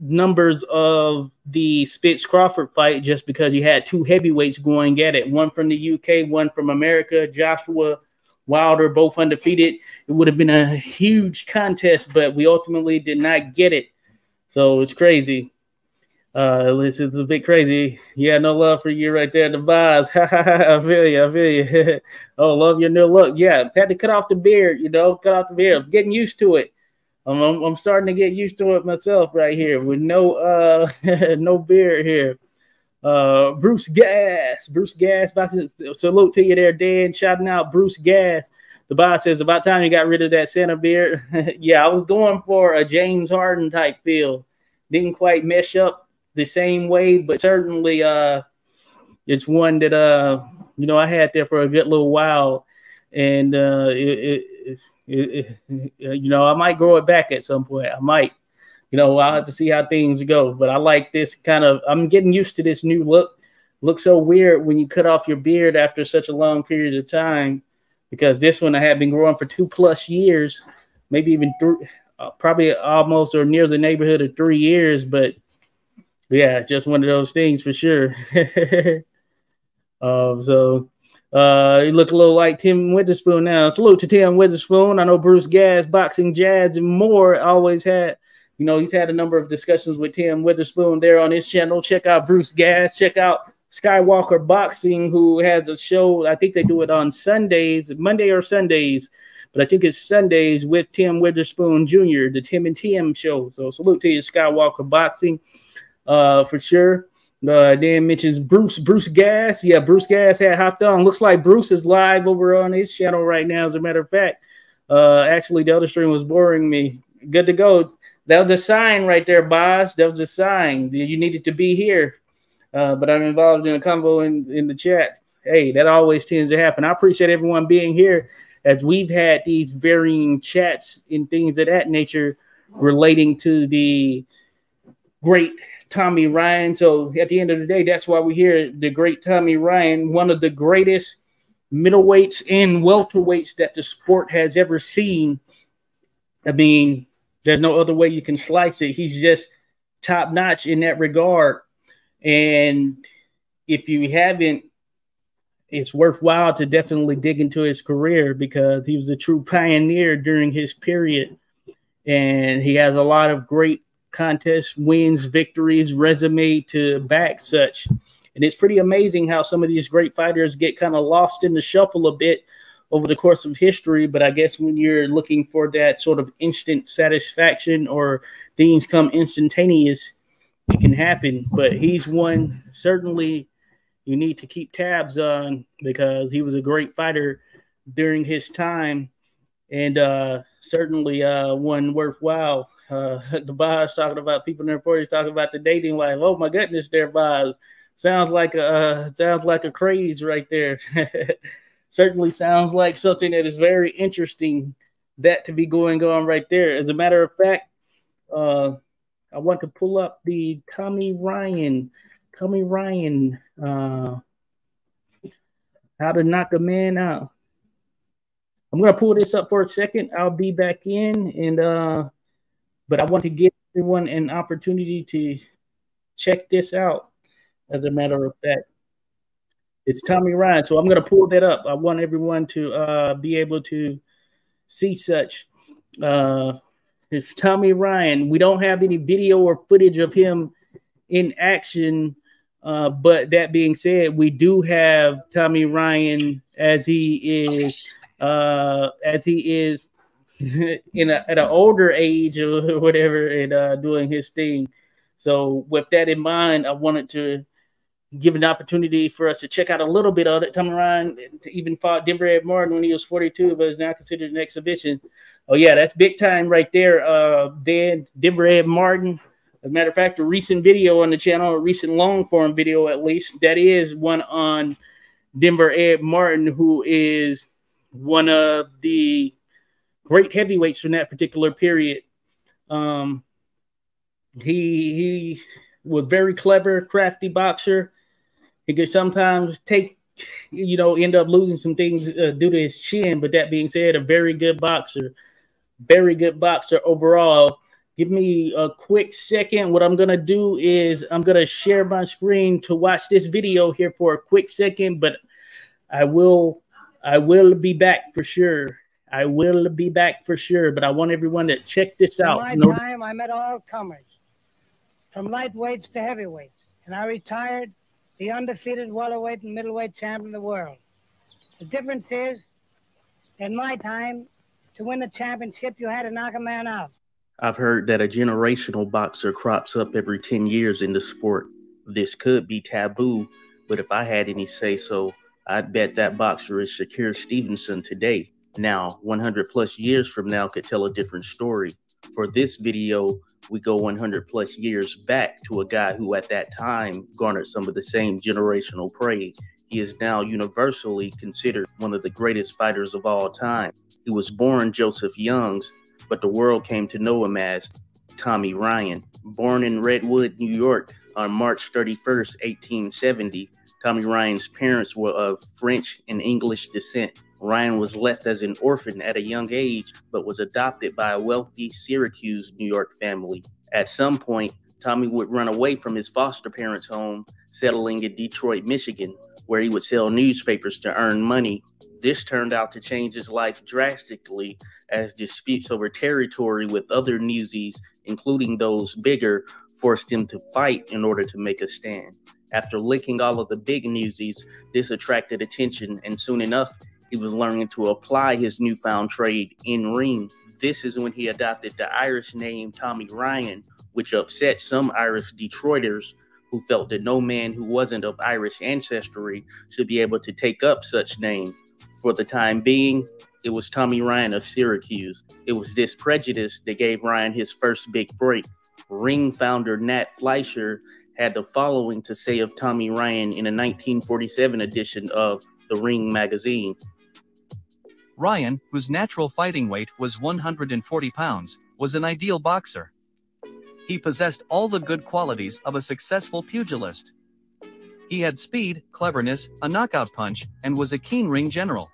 numbers of the Spence Crawford fight just because you had two heavyweights going at it, one from the UK, one from America. Joshua Wilder, both undefeated. It would have been a huge contest, but we ultimately did not get it. So it's crazy. Uh, it's, it's a bit crazy. Yeah, no love for you right there, the boss. I feel you. I feel you. oh, love your new look. Yeah, had to cut off the beard. You know, cut off the beard. getting used to it. I'm, I'm, I'm starting to get used to it myself right here with no uh no beard here. Uh, Bruce Gas, Bruce Gas, salute to you there, Dan. Shouting out Bruce Gas. The boss says about time you got rid of that center beard. yeah, I was going for a James Harden type feel. Didn't quite mesh up the same way, but certainly uh, it's one that uh, you know, I had there for a good little while, and uh, it, it it, it, you know, I might grow it back at some point. I might, you know, I'll have to see how things go. But I like this kind of. I'm getting used to this new look. Looks so weird when you cut off your beard after such a long period of time, because this one I have been growing for two plus years, maybe even three, uh, probably almost or near the neighborhood of three years. But yeah, just one of those things for sure. um, so uh, you look a little like Tim Witherspoon now. Salute to Tim Witherspoon. I know Bruce Gas, Boxing Jazz, and more always had, you know, he's had a number of discussions with Tim Witherspoon there on his channel. Check out Bruce Gas. Check out Skywalker Boxing, who has a show. I think they do it on Sundays, Monday or Sundays, but I think it's Sundays with Tim Witherspoon Jr., the Tim and Tim show. So salute to you, Skywalker Boxing, uh, for sure. Uh, Dan mentions Bruce Bruce Gas. Yeah, Bruce Gas had hopped on. Looks like Bruce is live over on his channel right now. As a matter of fact, uh, actually the other stream was boring me. Good to go. That was a sign right there, boss. That was a sign. You needed to be here. Uh, but I'm involved in a convo in, in the chat. Hey, that always tends to happen. I appreciate everyone being here as we've had these varying chats and things of that nature relating to the great Tommy Ryan. So at the end of the day, that's why we hear the great Tommy Ryan, one of the greatest middleweights and welterweights that the sport has ever seen. I mean, there's no other way you can slice it. He's just top notch in that regard. And if you haven't, it's worthwhile to definitely dig into his career because he was a true pioneer during his period. And he has a lot of great contests, wins, victories, resume to back such. And it's pretty amazing how some of these great fighters get kind of lost in the shuffle a bit over the course of history. But I guess when you're looking for that sort of instant satisfaction or things come instantaneous, it can happen. But he's one certainly you need to keep tabs on because he was a great fighter during his time, and uh, certainly uh, one worthwhile. Uh, the Boz talking about people in their forties talking about the dating life. Oh my goodness, there, Boz. Sounds like a uh, sounds like a craze right there. certainly sounds like something that is very interesting that to be going on right there. As a matter of fact, uh, I want to pull up the Tommy Ryan, Tommy Ryan, uh, how to knock a man out. I'm gonna pull this up for a second. I'll be back in, and uh, but I want to give everyone an opportunity to check this out. As a matter of fact, it's Tommy Ryan. So I'm going to pull that up. I want everyone to uh, be able to see such. Uh, it's Tommy Ryan. We don't have any video or footage of him in action. Uh, but that being said, we do have Tommy Ryan as he is uh, as he is in a, at an older age or whatever and uh, doing his thing. So with that in mind, I wanted to give an opportunity for us to check out a little bit of it. Tommy Ryan even fought Denver Ed Martin when he was 42, but is now considered an exhibition. Oh yeah, that's big time right there. Uh, Dan Denver Ed Martin. As a matter of fact, a recent video on the channel, a recent long form video at least, that is one on Denver Ed Martin, who is one of the great heavyweights from that particular period. Um, he he was very clever, crafty boxer he could sometimes take, you know, end up losing some things uh, due to his chin. But that being said, a very good boxer, very good boxer overall. Give me a quick second. What I'm gonna do is I'm gonna share my screen to watch this video here for a quick second, but I will I will be back for sure. I will be back for sure, but I want everyone to check this out. In my no- time, I met all comers, from lightweights to heavyweights, and I retired the undefeated welterweight and middleweight champion of the world. The difference is, in my time, to win the championship, you had to knock a man out. I've heard that a generational boxer crops up every 10 years in the sport. This could be taboo, but if I had any say so, I'd bet that boxer is Shakur Stevenson today. Now, 100 plus years from now could tell a different story. For this video, we go 100 plus years back to a guy who at that time garnered some of the same generational praise. He is now universally considered one of the greatest fighters of all time. He was born Joseph Youngs, but the world came to know him as Tommy Ryan. Born in Redwood, New York on March 31st, 1870, Tommy Ryan's parents were of French and English descent. Ryan was left as an orphan at a young age, but was adopted by a wealthy Syracuse, New York family. At some point, Tommy would run away from his foster parents' home, settling in Detroit, Michigan, where he would sell newspapers to earn money. This turned out to change his life drastically as disputes over territory with other newsies, including those bigger, forced him to fight in order to make a stand. After licking all of the big newsies, this attracted attention, and soon enough, he was learning to apply his newfound trade in ring. This is when he adopted the Irish name Tommy Ryan, which upset some Irish Detroiters who felt that no man who wasn't of Irish ancestry should be able to take up such name. For the time being, it was Tommy Ryan of Syracuse. It was this prejudice that gave Ryan his first big break. Ring founder Nat Fleischer had the following to say of Tommy Ryan in a 1947 edition of The Ring magazine. Ryan, whose natural fighting weight was 140 pounds, was an ideal boxer. He possessed all the good qualities of a successful pugilist. He had speed, cleverness, a knockout punch, and was a keen ring general.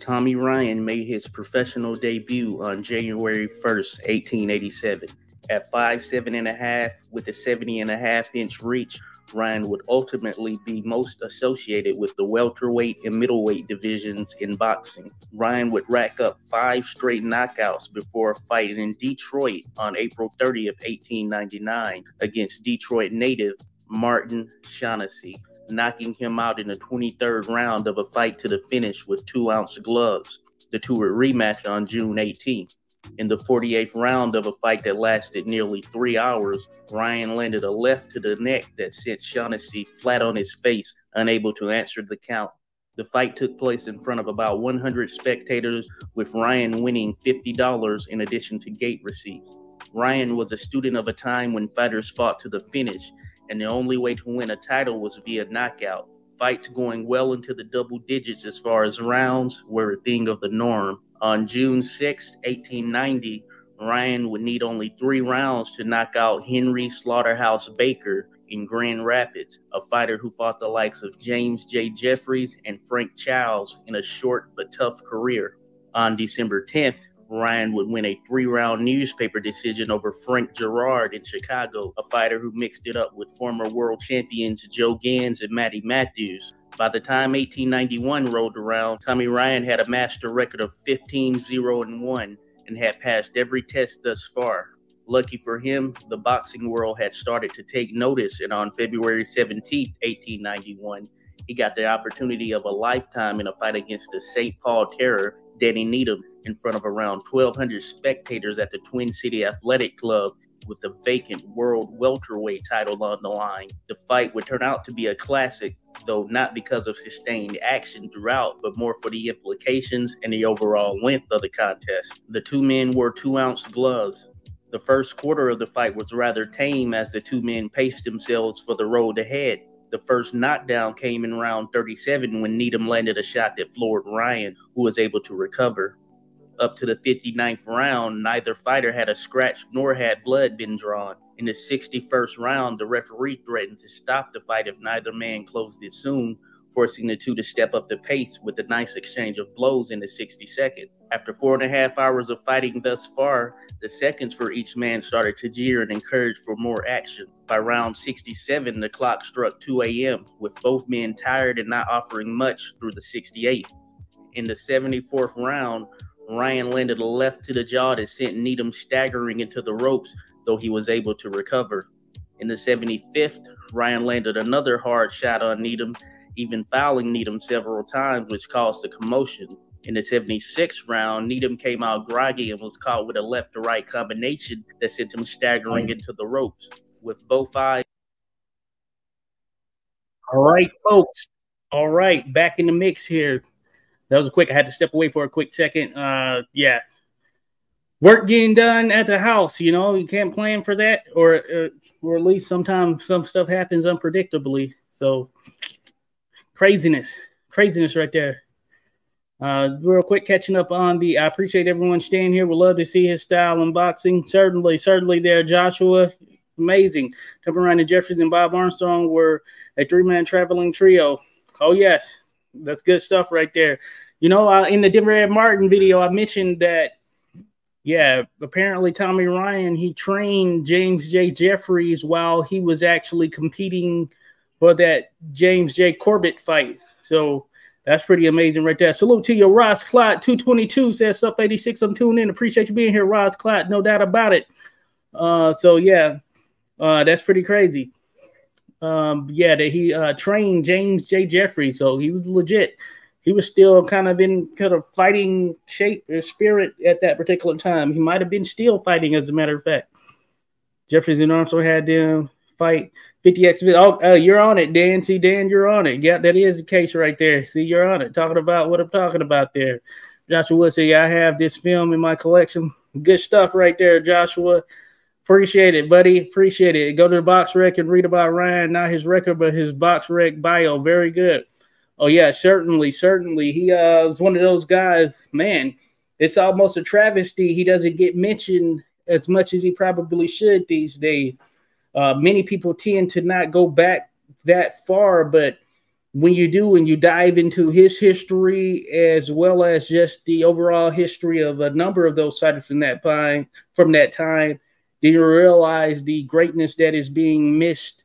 Tommy Ryan made his professional debut on January 1st, 1887. At 5'7 and a half with a 70 and a half inch reach, Ryan would ultimately be most associated with the welterweight and middleweight divisions in boxing. Ryan would rack up five straight knockouts before fighting in Detroit on April 30th, 1899, against Detroit native Martin Shaughnessy, knocking him out in the 23rd round of a fight to the finish with two ounce gloves. The two would rematch on June 18th. In the 48th round of a fight that lasted nearly three hours, Ryan landed a left to the neck that sent Shaughnessy flat on his face, unable to answer the count. The fight took place in front of about 100 spectators, with Ryan winning $50 in addition to gate receipts. Ryan was a student of a time when fighters fought to the finish, and the only way to win a title was via knockout. Fights going well into the double digits as far as rounds were a thing of the norm. On June 6, 1890, Ryan would need only three rounds to knock out Henry Slaughterhouse Baker in Grand Rapids, a fighter who fought the likes of James J. Jeffries and Frank Childs in a short but tough career. On December 10th, Ryan would win a three round newspaper decision over Frank Gerard in Chicago, a fighter who mixed it up with former world champions Joe Gans and Matty Matthews. By the time 1891 rolled around, Tommy Ryan had a record of 15 0 1 and had passed every test thus far. Lucky for him, the boxing world had started to take notice, and on February 17, 1891, he got the opportunity of a lifetime in a fight against the St. Paul Terror, Danny Needham, in front of around 1,200 spectators at the Twin City Athletic Club with the vacant world welterweight title on the line. The fight would turn out to be a classic, though not because of sustained action throughout, but more for the implications and the overall length of the contest. The two men wore two ounce gloves, the first quarter of the fight was rather tame as the two men paced themselves for the road ahead. The first knockdown came in round 37 when Needham landed a shot that floored Ryan, who was able to recover. Up to the 59th round, neither fighter had a scratch nor had blood been drawn. In the 61st round, the referee threatened to stop the fight if neither man closed it soon, forcing the two to step up the pace with a nice exchange of blows in the 62nd. After four and a half hours of fighting thus far, the seconds for each man started to jeer and encourage for more action. By round 67, the clock struck 2 a.m., with both men tired and not offering much through the 68th. In the 74th round, Ryan landed a left to the jaw that sent Needham staggering into the ropes, though he was able to recover. In the 75th, Ryan landed another hard shot on Needham even fouling Needham several times, which caused a commotion. In the 76th round, Needham came out groggy and was caught with a left to right combination that sent him staggering into the ropes. With both eyes. All right, folks. All right, back in the mix here. That was a quick. I had to step away for a quick second. Uh, yeah, work getting done at the house. You know, you can't plan for that, or uh, or at least sometimes some stuff happens unpredictably. So craziness, craziness right there. Uh, real quick, catching up on the. I appreciate everyone staying here. Would love to see his style in boxing. Certainly, certainly there, Joshua. Amazing. Tommy Ryan and Jeffries and Bob Armstrong were a three-man traveling trio. Oh yes, that's good stuff right there. You know, uh, in the Denver Martin video, I mentioned that. Yeah, apparently Tommy Ryan he trained James J. Jeffries while he was actually competing for that James J. Corbett fight. So that's pretty amazing right there. Salute to you, Ross Clot, 222 says up 86. I'm tuning in. Appreciate you being here, Ross Clot. No doubt about it. Uh, so yeah, uh, that's pretty crazy. Um, yeah, that he uh, trained James J. Jeffrey, so he was legit. He was still kind of in kind of fighting shape or spirit at that particular time. He might have been still fighting, as a matter of fact. Jeffries and Armstrong had them fight 50x. Oh, uh, you're on it, Dan. See, Dan, you're on it. Yeah, that is the case right there. See, you're on it. Talking about what I'm talking about there. Joshua say, I have this film in my collection. Good stuff right there, Joshua. Appreciate it, buddy. Appreciate it. Go to the BoxRec and read about Ryan, not his record, but his BoxRec bio. Very good. Oh, yeah, certainly, certainly. He uh, was one of those guys, man, it's almost a travesty. He doesn't get mentioned as much as he probably should these days. Uh, many people tend to not go back that far, but when you do, and you dive into his history as well as just the overall history of a number of those fighters from that time, from that time, then you realize the greatness that is being missed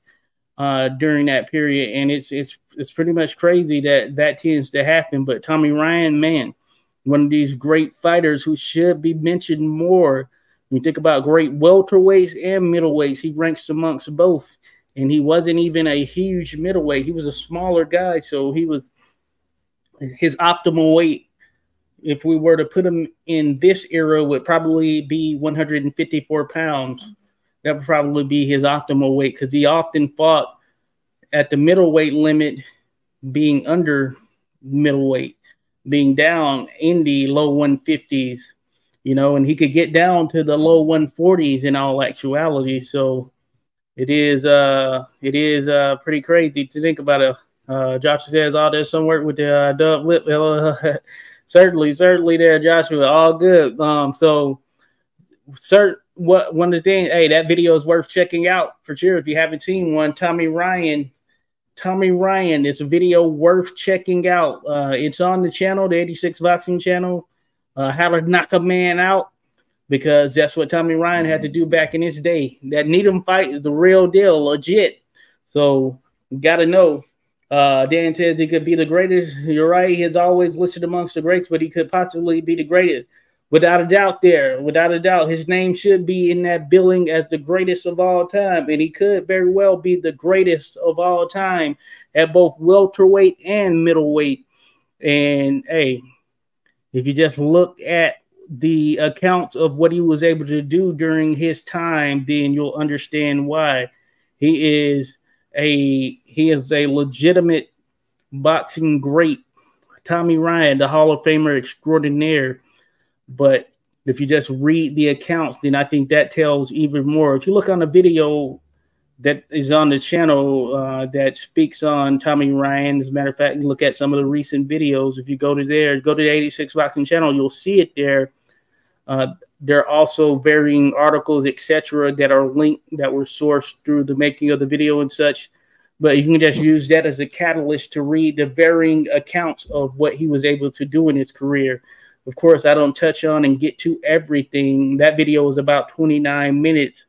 uh, during that period, and it's it's it's pretty much crazy that that tends to happen. But Tommy Ryan, man, one of these great fighters who should be mentioned more when you think about great welterweights and middleweights, he ranks amongst both. And he wasn't even a huge middleweight. He was a smaller guy, so he was his optimal weight. If we were to put him in this era, would probably be 154 pounds. That would probably be his optimal weight because he often fought at the middleweight limit, being under middleweight, being down in the low 150s, you know, and he could get down to the low 140s in all actuality. So it is uh it is uh pretty crazy to think about it. Uh, Joshua says all there's some work with the uh, dub lip. certainly, certainly there, Joshua. All good. Um, so certain what one of the things, hey, that video is worth checking out for sure. If you haven't seen one, Tommy Ryan, Tommy Ryan, it's a video worth checking out. Uh, it's on the channel, the 86 Boxing channel. Uh, how to knock a man out because that's what Tommy Ryan had to do back in his day. That Needham fight is the real deal, legit. So got to know. Uh, Dan says he could be the greatest. You're right. He's always listed amongst the greats, but he could possibly be the greatest. Without a doubt there. Without a doubt. His name should be in that billing as the greatest of all time and he could very well be the greatest of all time at both welterweight and middleweight. And hey if you just look at the accounts of what he was able to do during his time then you'll understand why. He is a he is a legitimate boxing great tommy ryan the hall of famer extraordinaire but if you just read the accounts, then I think that tells even more. If you look on the video that is on the channel uh, that speaks on Tommy Ryan, as a matter of fact, look at some of the recent videos. If you go to there, go to the 86 Boxing channel, you'll see it there. Uh, there are also varying articles, etc., that are linked that were sourced through the making of the video and such. But you can just use that as a catalyst to read the varying accounts of what he was able to do in his career. Of course, I don't touch on and get to everything. That video is about 29 minutes.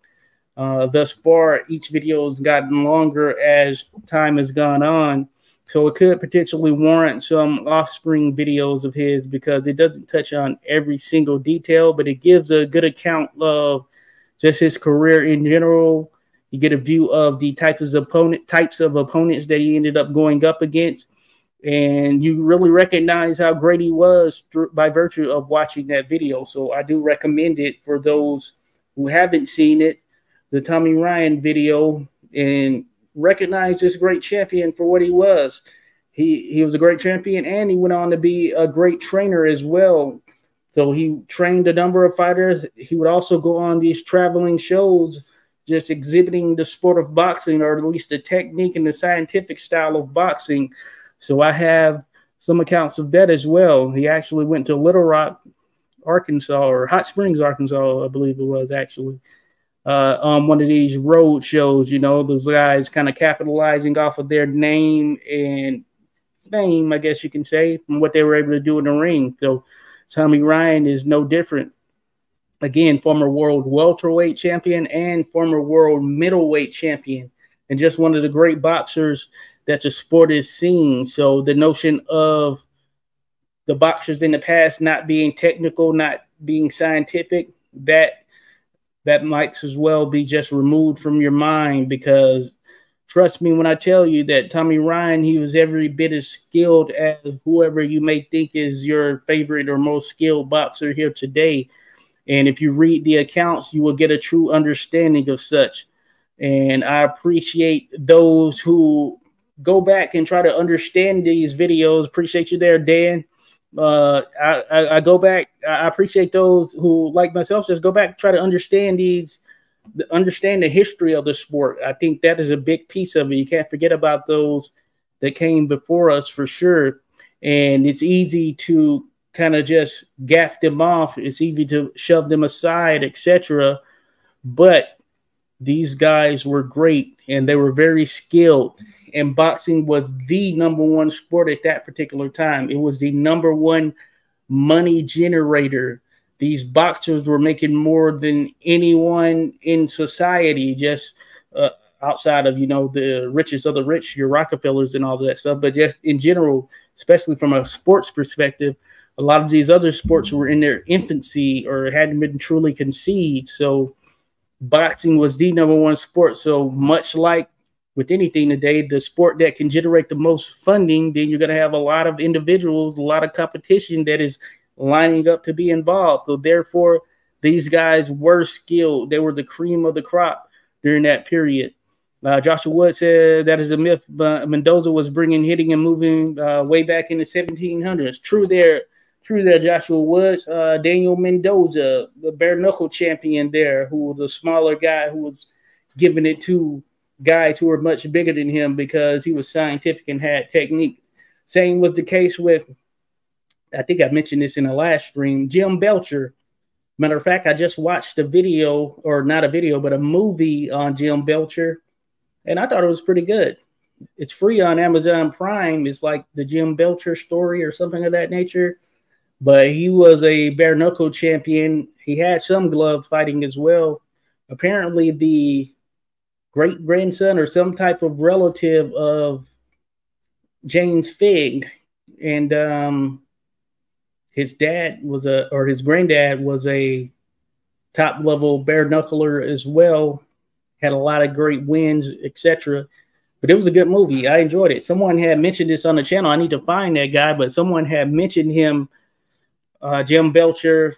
Uh, thus far, each video has gotten longer as time has gone on. So it could potentially warrant some offspring videos of his because it doesn't touch on every single detail, but it gives a good account of just his career in general. You get a view of the types of opponent types of opponents that he ended up going up against and you really recognize how great he was by virtue of watching that video. So I do recommend it for those who haven't seen it, the Tommy Ryan video, and recognize this great champion for what he was. He he was a great champion, and he went on to be a great trainer as well. So he trained a number of fighters. He would also go on these traveling shows, just exhibiting the sport of boxing, or at least the technique and the scientific style of boxing so I have some accounts of that as well. He actually went to Little Rock, Arkansas, or Hot Springs, Arkansas, I believe it was actually, uh, on one of these road shows. You know, those guys kind of capitalizing off of their name and fame, I guess you can say, from what they were able to do in the ring. So Tommy Ryan is no different. Again, former world welterweight champion and former world middleweight champion, and just one of the great boxers that the sport has seen. So the notion of the boxers in the past not being technical, not being scientific, that that might as well be just removed from your mind because trust me when I tell you that Tommy Ryan, he was every bit as skilled as whoever you may think is your favorite or most skilled boxer here today. And if you read the accounts, you will get a true understanding of such. And I appreciate those who go back and try to understand these videos. Appreciate you there, Dan. Uh, I, I, I, go back. I appreciate those who, like myself, just go back try to understand these, understand the history of the sport. I think that is a big piece of it. You can't forget about those that came before us for sure. And it's easy to kind of just gaff them off. It's easy to shove them aside, etc. But these guys were great and they were very skilled and boxing was the number one sport at that particular time. It was the number one money generator. These boxers were making more than anyone in society, just uh, outside of you know the richest of the rich, your Rockefellers and all that stuff. But just in general, especially from a sports perspective, a lot of these other sports were in their infancy or hadn't been truly conceived. So boxing was the number one sport. So much like with anything today, the sport that can generate the most funding, then you're going to have a lot of individuals, a lot of competition that is lining up to be involved. So therefore, these guys were skilled. They were the cream of the crop during that period. Uh, Joshua Wood said that is a myth. But Mendoza was bringing hitting and moving uh, way back in the 1700s. True there, true there. Joshua Woods, uh, Daniel Mendoza, the bare knuckle champion there, who was a smaller guy who was giving it to guys who were much bigger than him because he was scientific and had technique. Same was the case with, I think I mentioned this in the last stream, Jim Belcher. Matter of fact, I just watched a video, or not a video, but a movie on Jim Belcher and I thought it was pretty good. It's free on Amazon Prime. It's like the Jim Belcher story or something of that nature. But he was a bare knuckle champion. He had some glove fighting as well. Apparently, the great grandson or some type of relative of James Figg, and um, his dad was a or his granddad was a top level bare knuckler as well had a lot of great wins, etc. But it was a good movie. I enjoyed it. Someone had mentioned this on the channel. I need to find that guy, but someone had mentioned him, uh, Jim Belcher,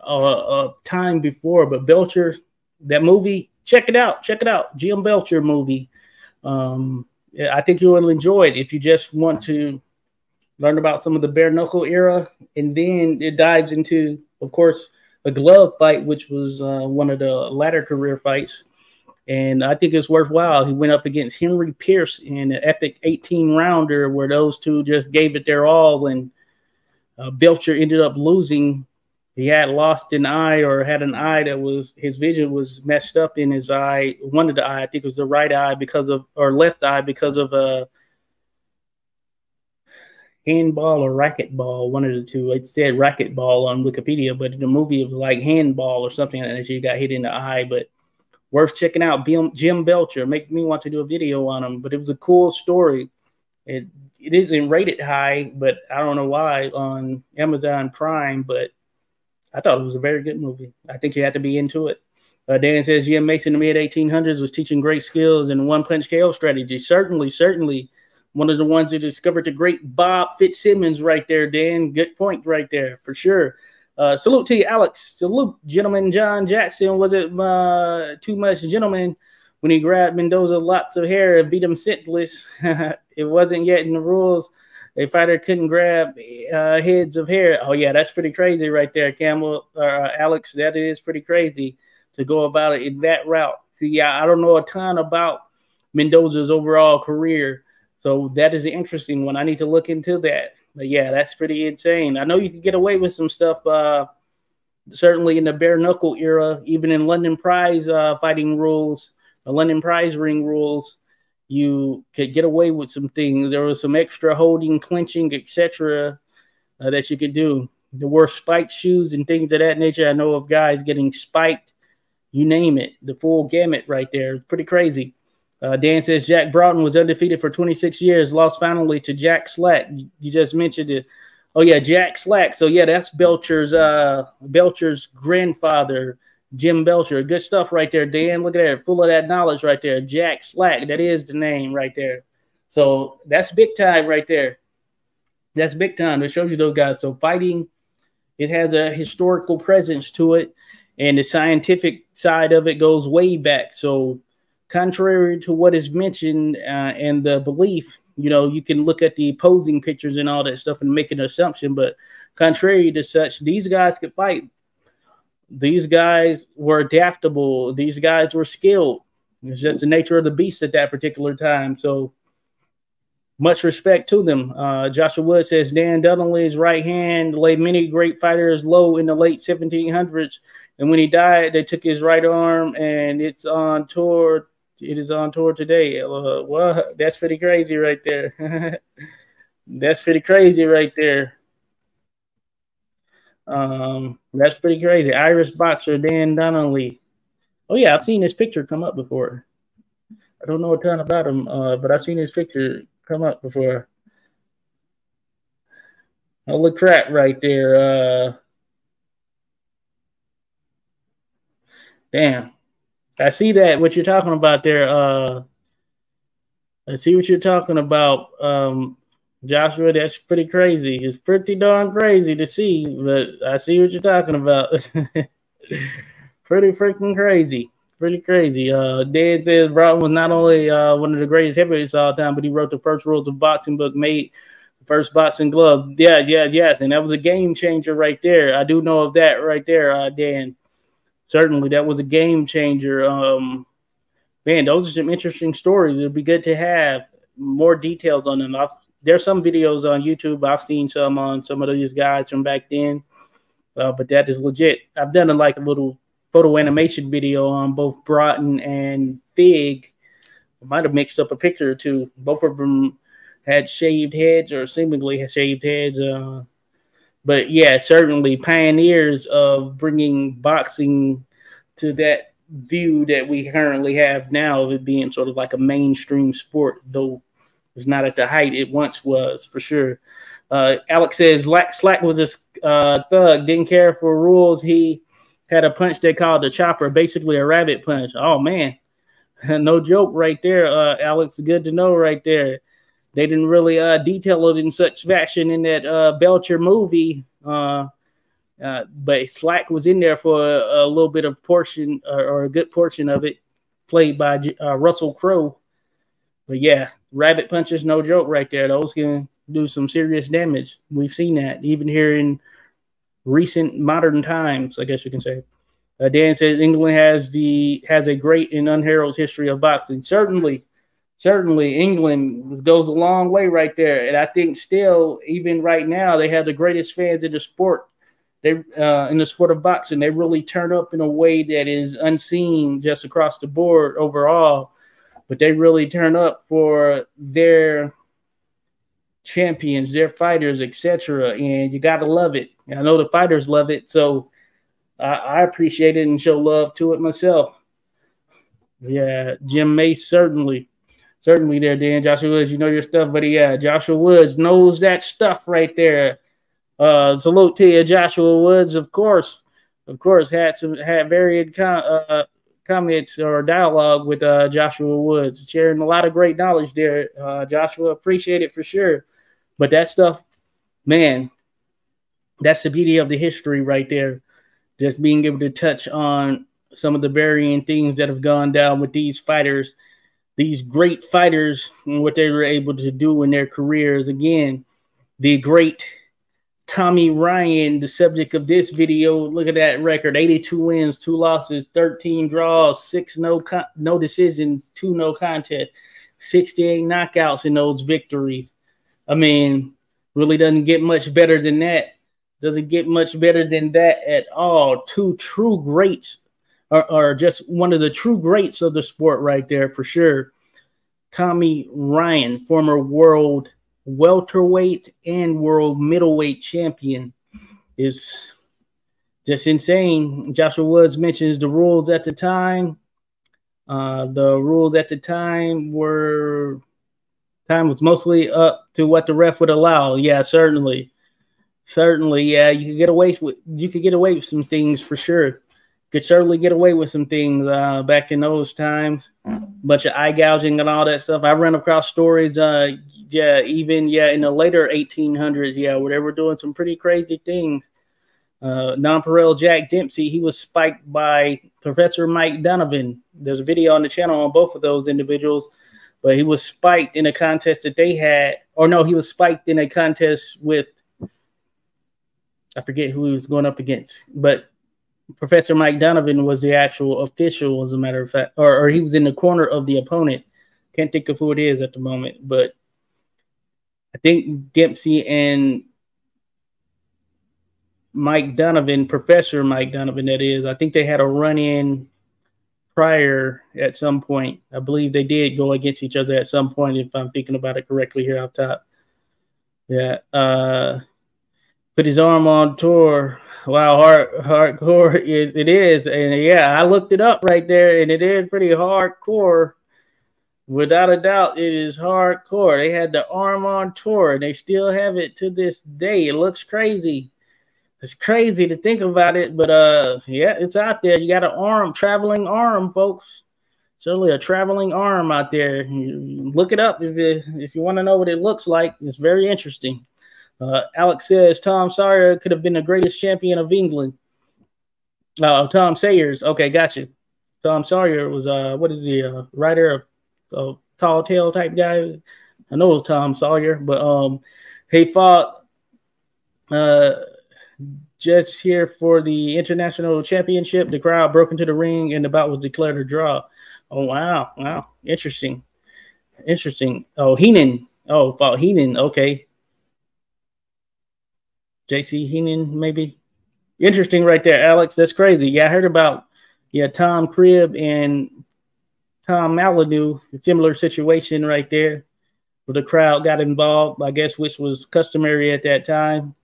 uh, a time before. But Belcher, that movie, check it out. Check it out. Jim Belcher movie. Um, I think you will enjoy it if you just want to learn about some of the bare knuckle era, and then it dives into, of course, a glove fight, which was uh, one of the latter career fights and I think it's worthwhile. He went up against Henry Pearce in an epic 18 rounder where those two just gave it their all. And uh, Belcher ended up losing. He had lost an eye or had an eye that was his vision was messed up in his eye. One of the eye, I think it was the right eye because of or left eye because of a uh, handball or racquetball, one of the two. It said racquetball on Wikipedia, but in the movie it was like handball or something that she got hit in the eye. But worth checking out. Jim Belcher makes me want to do a video on him, but it was a cool story. It it isn't rated high, but I don't know why on Amazon Prime, but I thought it was a very good movie. I think you had to be into it. Uh, Dan says Jim Mason in the mid 1800s was teaching great skills and one punch KO strategy. Certainly, certainly one of the ones that discovered the great Bob Fitzsimmons right there, Dan. Good point right there for sure. Uh, salute to you, Alex. Salute, gentlemen. John Jackson. Was it uh, too much, gentleman, when he grabbed Mendoza lots of hair and beat him senseless? it wasn't yet in the rules. A fighter couldn't grab uh, heads of hair. Oh yeah, that's pretty crazy right there, Campbell or uh, Alex. That is pretty crazy to go about it in that route. See, I, I don't know a ton about Mendoza's overall career, so that is an interesting one. I need to look into that. But yeah, that's pretty insane. I know you can get away with some stuff. Uh, certainly in the bare knuckle era, even in London Prize uh, fighting rules, the London Prize ring rules, you could get away with some things. There was some extra holding, clinching, etc., uh, that you could do. There were spiked shoes and things of that nature. I know of guys getting spiked, you name it, the full gamut right there. Pretty crazy. Uh, Dan says Jack Broughton was undefeated for 26 years, lost finally to Jack Slack. You, you, just mentioned it. Oh yeah, Jack Slack. So yeah, that's Belcher's uh, Belcher's grandfather, Jim Belcher. Good stuff right there, Dan. Look at that, full of that knowledge right there. Jack Slack. That is the name right there. So that's big time right there. That's big time. It shows you those guys. So fighting, it has a historical presence to it, and the scientific side of it goes way back. So contrary to what is mentioned uh, and the belief, you know, you can look at the posing pictures and all that stuff and make an assumption. But contrary to such, these guys could fight. These guys were adaptable. These guys were skilled. It's just the nature of the beast at that particular time. So much respect to them. Uh, Joshua Wood says Dan Dudley's right hand laid many great fighters low in the late 1700s. And when he died, they took his right arm and it's on tour it is on tour today. Uh, well, that's pretty crazy right there. that's pretty crazy right there. Um, that's pretty crazy. Irish boxer Dan Donnelly. Oh yeah, I've seen this picture come up before. I don't know a ton about him, uh, but I've seen this picture come up before. Holy crap, right there. Uh, damn. I see that what you're talking about there. Uh, I see what you're talking about, um, Joshua. That's pretty crazy. It's pretty darn crazy to see, but I see what you're talking about. pretty freaking crazy. pretty crazy. Uh, Dan says Brown was not only uh, one of the greatest heavyweights all time, but he wrote the first rules of boxing book, made the first boxing glove. Yeah, yeah, yes, and that was a game changer right there. I do know of that right there, uh, Dan. Certainly, that was a game changer. Um, man, those are some interesting stories. It'd be good to have more details on them. I've, there's some videos on YouTube. I've seen some on some of these guys from back then, uh, but that is legit. I've done a, like a little photo animation video on both Broughton and Figg. I might have mixed up a picture or two. Both of them had shaved heads or seemingly had shaved heads. Uh, but yeah, certainly pioneers of bringing boxing to that view that we currently have now of it being sort of like a mainstream sport, though it's not at the height it once was for sure. Uh, Alex says Slack was a uh, thug, didn't care for rules. He had a punch they called the chopper, basically a rabbit punch. Oh man, no joke right there, uh, Alex. Good to know right there. They didn't really uh, detail it in such fashion in that uh, Belcher movie, uh, uh, but Slack was in there for a, a little bit of portion or, or, a good portion of it, played by uh, Russell Crowe. But yeah, rabbit punches, no joke right there. Those can do some serious damage. We've seen that even here in recent modern times, I guess you can say. Uh, Dan says England has the has a great and unheralded history of boxing. Certainly, certainly England goes a long way right there, and I think still even right now they have the greatest fans in the sport. They uh, in the sport of boxing, they really turn up in a way that is unseen just across the board overall. But they really turn up for their champions, their fighters, etc. And you gotta love it. And I know the fighters love it, so I, I appreciate it and show love to it myself. Yeah, Jim Mace certainly, certainly there, Dan. Joshua Woods, you know your stuff, but yeah, Joshua Woods knows that stuff right there. Uh, salute to you, Joshua Woods. Of course, of course, had some had varied com- uh, comments or dialogue with uh, Joshua Woods, sharing a lot of great knowledge there. Uh, Joshua, appreciate it for sure. But that stuff, man, that's the beauty of the history right there. Just being able to touch on some of the varying things that have gone down with these fighters, these great fighters, and what they were able to do in their careers. Again, the great Tommy Ryan, the subject of this video. Look at that record: 82 wins, two losses, 13 draws, six no no decisions, two no contests, 68 knockouts in those victories. I mean, really doesn't get much better than that. Doesn't get much better than that at all. Two true greats, or, or just one of the true greats of the sport right there for sure. Tommy Ryan, former world welterweight and world middleweight champion, is just insane. Joshua Woods mentions the rules at the time. Uh, the rules at the time were time was mostly up to what the ref would allow. Yeah, certainly. Certainly, yeah, you could get away with you could get away with some things for sure. Could certainly get away with some things uh, back in those times. Bunch of eye gouging and all that stuff. I ran across stories, uh, yeah, even yeah, in the later 1800s, yeah, where they were doing some pretty crazy things. Uh, Nonpareil Jack Dempsey, he was spiked by Professor Mike Donovan. There's a video on the channel on both of those individuals, but he was spiked in a contest that they had, or no, he was spiked in a contest with I forget who he was going up against, but Professor Mike Donovan was the actual official, as a matter of fact, or, or he was in the corner of the opponent. Can't think of who it is at the moment, but I think Dempsey and Mike Donovan, Professor Mike Donovan, that is, I think they had a run in prior at some point. I believe they did go against each other at some point, if I'm thinking about it correctly here up top. Yeah. Uh, put his arm on tour. Wow, hard hardcore is it is, and yeah, I looked it up right there, and it is pretty hardcore. Without a doubt, it is hardcore. They had the arm on tour, and they still have it to this day. It looks crazy. It's crazy to think about it, but uh, yeah, it's out there. You got an arm, traveling arm, folks. Certainly a traveling arm out there. look it up if you if you want to know what it looks like. It's very interesting. Uh, Alex says Tom Sawyer could have been the greatest champion of England. Oh, Tom Sayers. Okay, got you. Tom Sawyer was uh what is he uh writer of uh, tall tale type guy. I know it was Tom Sawyer, but um he fought uh just here for the international championship. The crowd broke into the ring and the bout was declared a draw. Oh wow, wow, interesting, interesting. Oh Heenan, oh fought Heenan. Okay, JC Heenan maybe. Interesting right there, Alex. That's crazy. Yeah, I heard about yeah Tom Cribb and Tom Molineaux. Similar situation right there, where the crowd got involved. I guess which was customary at that time.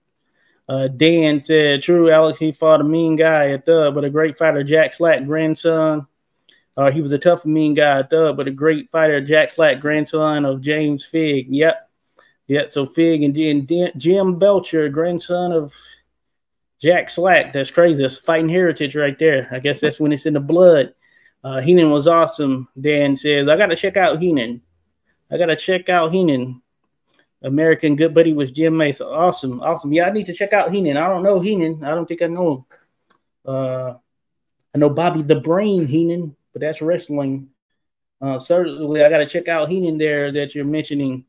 Uh, Dan said, "True, Alex. He fought a mean guy at Thug, but a great fighter. Jack Slack, grandson. Uh, he was a tough, mean guy at Thug, but a great fighter. Jack Slack, grandson of James Figg. Yep, yep. So Figg and then Jim Belcher, grandson of Jack Slack. That's crazy. That's fighting heritage right there. I guess that's when it's in the blood. Uh, Heenan was awesome. Dan says, I got to check out Heenan. I got to check out Heenan. American Good Buddy was Jim Mason. Awesome, awesome. Yeah, I need to check out Heenan. I don't know Heenan. I don't think I know him. Uh, I know Bobby the Brain Heenan, but that's wrestling. Uh, certainly, I got to check out Heenan there that you're mentioning.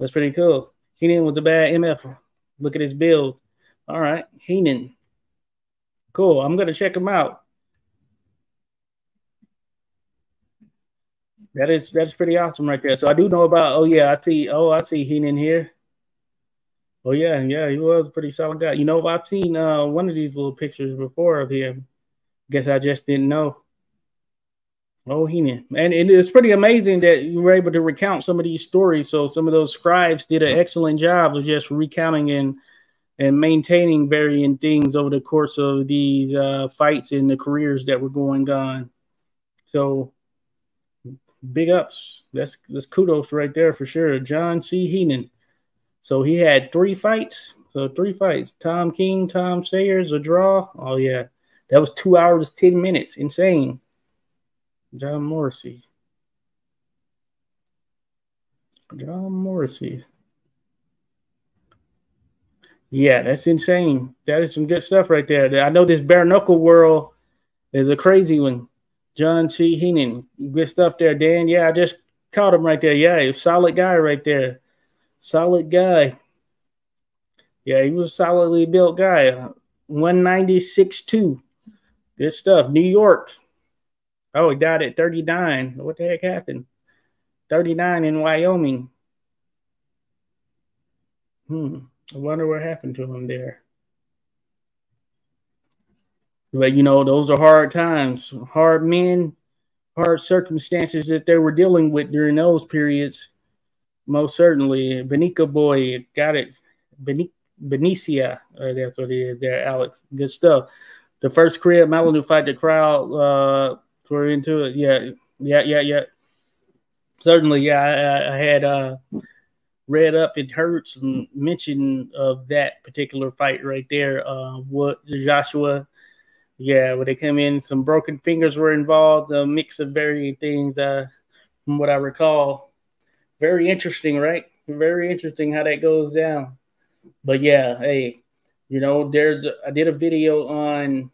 That's pretty cool. Heenan was a bad MF. Look at his build. All right, Heenan. Cool. I'm gonna check him out. That is that's pretty awesome right there. So I do know about. Oh yeah, I see. Oh, I see Heenan here. Oh yeah, yeah, he was a pretty solid guy. You know, I've seen uh, one of these little pictures before of him. Guess I just didn't know. Oh, Heenan, and, and it's pretty amazing that you were able to recount some of these stories. So some of those scribes did an excellent job of just recounting and and maintaining varying things over the course of these uh, fights and the careers that were going on. So big ups. That's that's kudos right there for sure. John C. Heenan. So he had three fights. So three fights. Tom King, Tom Sayers, a draw. Oh yeah. That was two hours, 10 minutes. Insane. John Morrissey. John Morrissey. Yeah, that's insane. That is some good stuff right there. I know this bare knuckle world is a crazy one. John C. Heenan. Good stuff there, Dan. Yeah, I just caught him right there. Yeah, he's a solid guy right there. Solid guy. Yeah, he was a solidly built guy. 196.2. Good stuff. New York. Oh, he died at 39. What the heck happened? 39 in Wyoming. Hmm. I wonder what happened to him there. But you know, those are hard times, hard men, hard circumstances that they were dealing with during those periods. Most certainly, Benica boy got it. Benicia, Benicia, or that's what it is there, Alex. Good stuff. The first Cribb Molineaux fight, the crowd uh, were into it. Yeah, yeah, yeah, yeah. Certainly, yeah. I, I had uh, read up and heard some mention of that particular fight right there. Uh, what Joshua yeah, when they came in, some broken fingers were involved, a mix of varying things, uh, from what I recall. Very interesting, right? Very interesting how that goes down. But yeah, hey, you know, there's I did a video on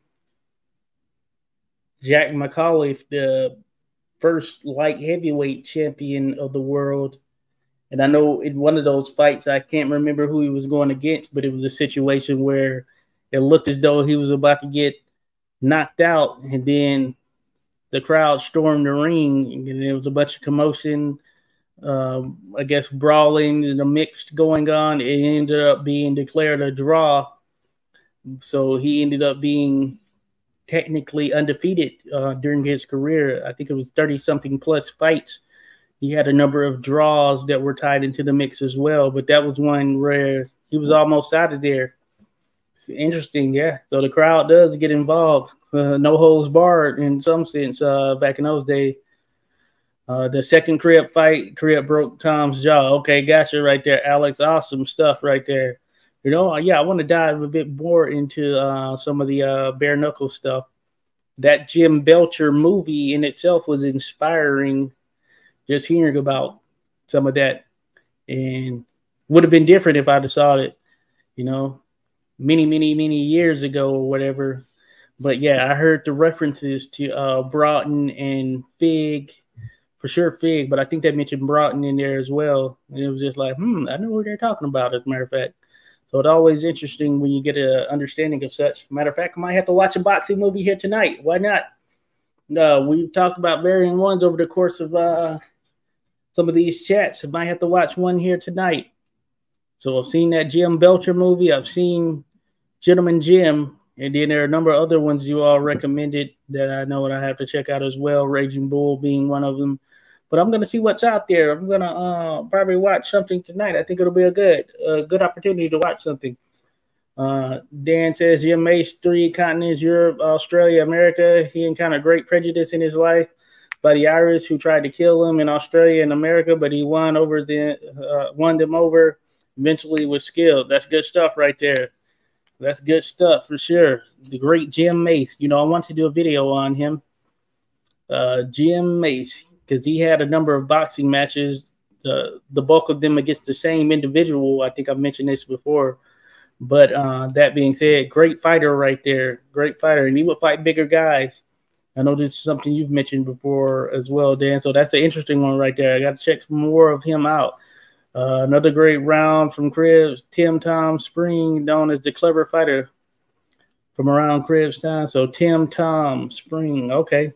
Jack McAuliffe, the first light heavyweight champion of the world. And I know in one of those fights, I can't remember who he was going against, but it was a situation where it looked as though he was about to get knocked out, and then the crowd stormed the ring, and there was a bunch of commotion. Um, I guess brawling and a mix going on. It ended up being declared a draw, so he ended up being technically undefeated uh, during his career. I think it was thirty something plus fights. He had a number of draws that were tied into the mix as well, but that was one where he was almost out of there it's interesting, yeah. So the crowd does get involved. Uh, no holds barred in some sense. Uh, back in those days, uh, the second Cribb fight, Cribb broke Tom's jaw. Okay, gotcha right there, Alex. Awesome stuff right there. You know, uh, yeah, I want to dive a bit more into uh, some of the uh, bare knuckle stuff. That Jim Belcher movie in itself was inspiring. Just hearing about some of that, and would have been different if I'd saw it. You know, many, many, many years ago or whatever. But yeah, I heard the references to uh, Broughton and Figg, for sure Figg, but I think they mentioned Broughton in there as well. And it was just like, hmm, I know what they're talking about, as a matter of fact. So it's always interesting when you get an understanding of such. Matter of fact, I might have to watch a boxing movie here tonight. Why not? No, uh, we've talked about varying ones over the course of uh, some of these chats. I might have to watch one here tonight. So I've seen that Jim Belcher movie. I've seen Gentleman Jim, and then there are a number of other ones you all recommended that I know that I have to check out as well. Raging Bull being one of them. But I'm gonna see what's out there. I'm gonna uh, probably watch something tonight. I think it'll be a good, a good opportunity to watch something. Uh, Dan says Jim Mace, three continents, Europe, Australia, America. He encountered great prejudice in his life by the Irish who tried to kill him in Australia and America, but he won over the uh, won them over eventually with skill. That's good stuff right there. That's good stuff for sure. The great Jim Mace. You know, I want to do a video on him. Uh, Jim Mace, because he had a number of boxing matches, the the bulk of them against the same individual. I think I've mentioned this before. But uh, that being said, great fighter right there. Great fighter. And he would fight bigger guys. I know this is something you've mentioned before as well, Dan. So that's an interesting one right there. I got to check more of him out. Uh, another great round from Cribb's, Tim Tom Spring, known as the clever fighter from around Cribb's time. So Tim Tom Spring, okay.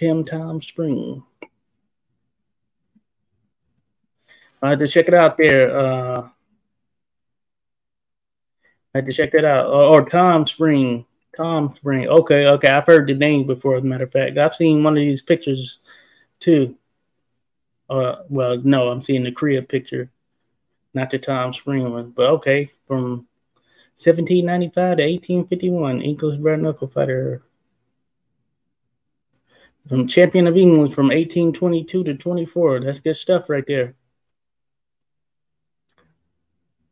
Tim Tom Spring. I had to check it out there. Uh, I had to check that out. Or, or Tom Spring. Tom Spring. Okay, okay. I've heard the name before, as a matter of fact. I've seen one of these pictures too. Uh, well, no, I'm seeing the Cribb picture, not the Tom Spring one. But okay, from 1795 to 1851, English bare knuckle fighter. From champion of England from 1822 to 24. That's good stuff right there.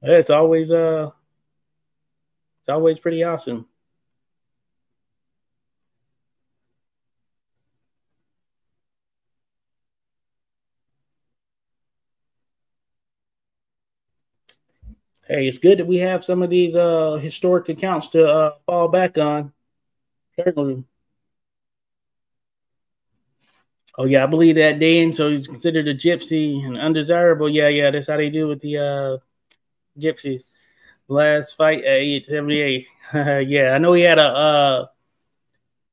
It's always uh, it's always pretty awesome. hey, it's good that we have some of these uh, historic accounts to uh, fall back on. Certainly. Oh yeah, I believe that Dan. So he's considered a gypsy and undesirable. Yeah, yeah, that's how they do with the uh, gypsies. Last fight at age 78. yeah, I know he had a uh,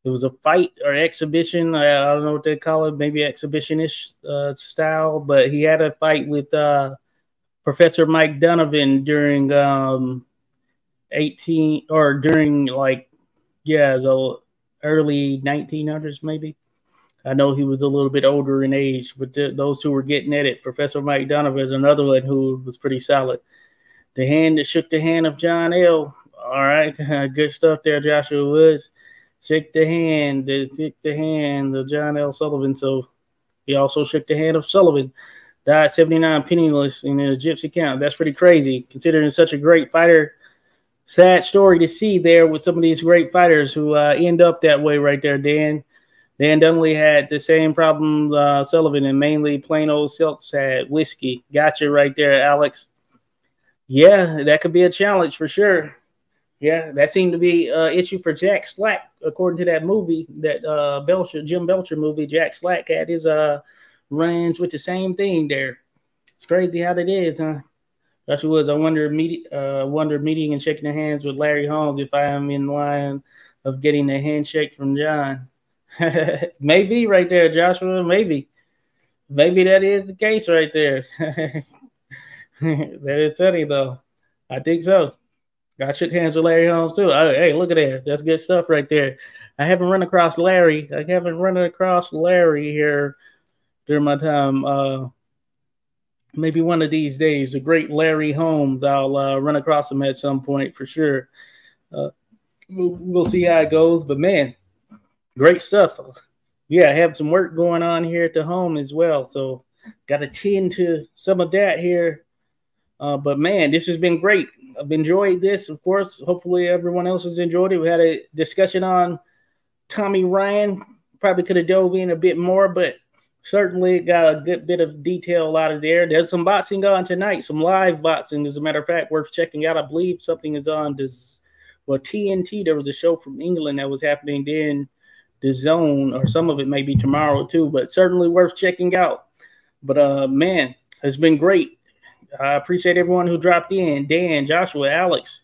it was a fight or exhibition. I, don't know what they call it, maybe exhibitionish uh, style, but he had a fight with uh, Professor Mike Donovan during um, 18 or during like yeah the early 1900s maybe. I know he was a little bit older in age, but th- those who were getting at it, Professor Mike Donovan is another one who was pretty solid. The hand that shook the hand of John L. All right, good stuff there, Joshua Woods. Shake the hand, shake the hand of John L. Sullivan. So he also shook the hand of Sullivan died 79 penniless in a gypsy camp. That's pretty crazy considering such a great fighter. Sad story to see there with some of these great fighters who uh, end up that way right there, Dan. Dan Dunley had the same problem uh, Sullivan and mainly plain old Silks had whiskey. Gotcha right there, Alex. Yeah, that could be a challenge for sure. Yeah, that seemed to be an issue for Jack Slack, according to that movie, that uh, Belcher, Jim Belcher movie. Jack Slack had his uh, runs with the same thing there. It's crazy how that is, huh? That's what was. I wonder, meet, uh, wonder meeting and shaking hands with Larry Holmes if I am in line of getting a handshake from John. maybe right there, Joshua. Maybe, maybe that is the case right there. that is funny though. I think so. I shook hands with Larry Holmes too. Hey, look at that. That's good stuff right there. I haven't run across Larry. I haven't run across Larry here during my time. Uh, maybe one of these days, the great Larry Holmes, I'll uh, run across him at some point for sure. Uh, we'll, we'll see how it goes, but man, great stuff. Yeah, I have some work going on here at the home as well, so got to tend to some of that here. Uh, but man, this has been great. I've enjoyed this, of course. Hopefully, everyone else has enjoyed it. We had a discussion on Tommy Ryan. Probably could have dove in a bit more, but certainly got a good bit of detail out of there. There's some boxing on tonight, some live boxing, as a matter of fact, worth checking out. I believe something is on this well TNT. There was a show from England that was happening then. The Zone, or some of it may be tomorrow too, but certainly worth checking out. But uh, man, it's been great. I appreciate everyone who dropped in. Dan, Joshua, Alex.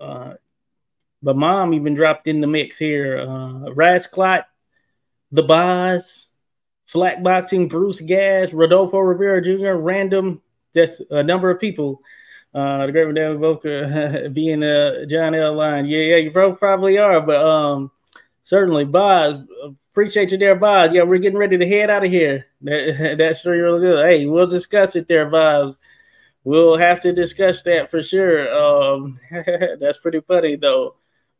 Uh, but mom even dropped in the mix here. Uh, Rasclot, The Boz, Flak Boxing, Bruce Gas, Rodolfo Rivera Jr., random, just a number of people. Uh, the great Madame Voca being a John L. Line. Yeah, yeah, you both probably are, but um, certainly, Boz, appreciate you there, Boz. Yeah, we're getting ready to head out of here. That, that's really good. Hey, we'll discuss it there, Boz. We'll have to discuss that for sure. Um, that's pretty funny though.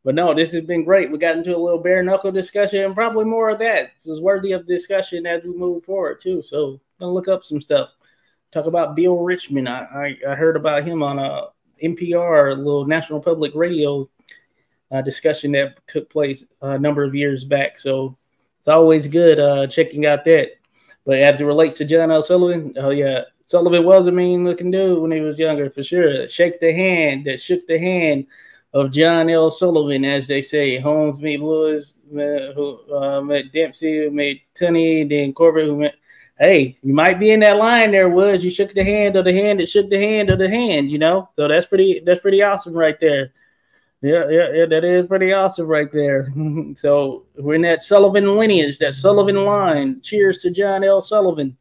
But no, this has been great. We got into a little bare knuckle discussion, and probably more of that is worthy of discussion as we move forward too. So, gonna look up some stuff. Talk about Bill Richmond. I I, I heard about him on a NPR, a little National Public Radio uh, discussion that took place a number of years back. So it's always good uh, checking out that. But as it relates to John L. Sullivan, oh yeah, Sullivan was a mean looking dude when he was younger for sure. Shake the hand that shook the hand of John L. Sullivan, as they say. Holmes meet Lewis, met, who uh, met Dempsey, who met Tunney, then Corbett, who met. Hey, you might be in that line there, Woods. You shook the hand of the hand that shook the hand of the hand, you know. So that's pretty. That's pretty awesome right there. Yeah, yeah, yeah. That is pretty awesome right there. so we're in that Sullivan lineage, that Sullivan line. Cheers to John L. Sullivan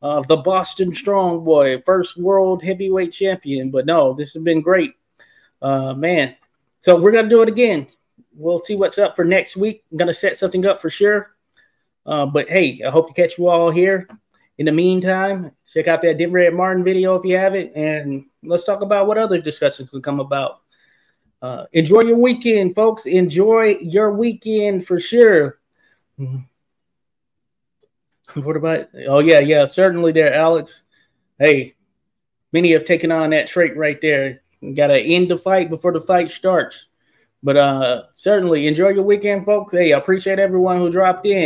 of uh, the Boston Strong Boy, first world heavyweight champion. But no, this has been great, uh, man. So we're gonna do it again. We'll see what's up for next week. I'm gonna set something up for sure. Uh, but hey, I hope to catch you all here. In the meantime, check out that Denver Martin video if you have it, and let's talk about what other discussions can come about. Uh, enjoy your weekend, folks. Enjoy your weekend for sure. What about? Oh yeah, yeah, certainly there, Alex. Hey, many have taken on that trait right there. Got to end the fight before the fight starts. But uh certainly enjoy your weekend, folks. Hey, I appreciate everyone who dropped in.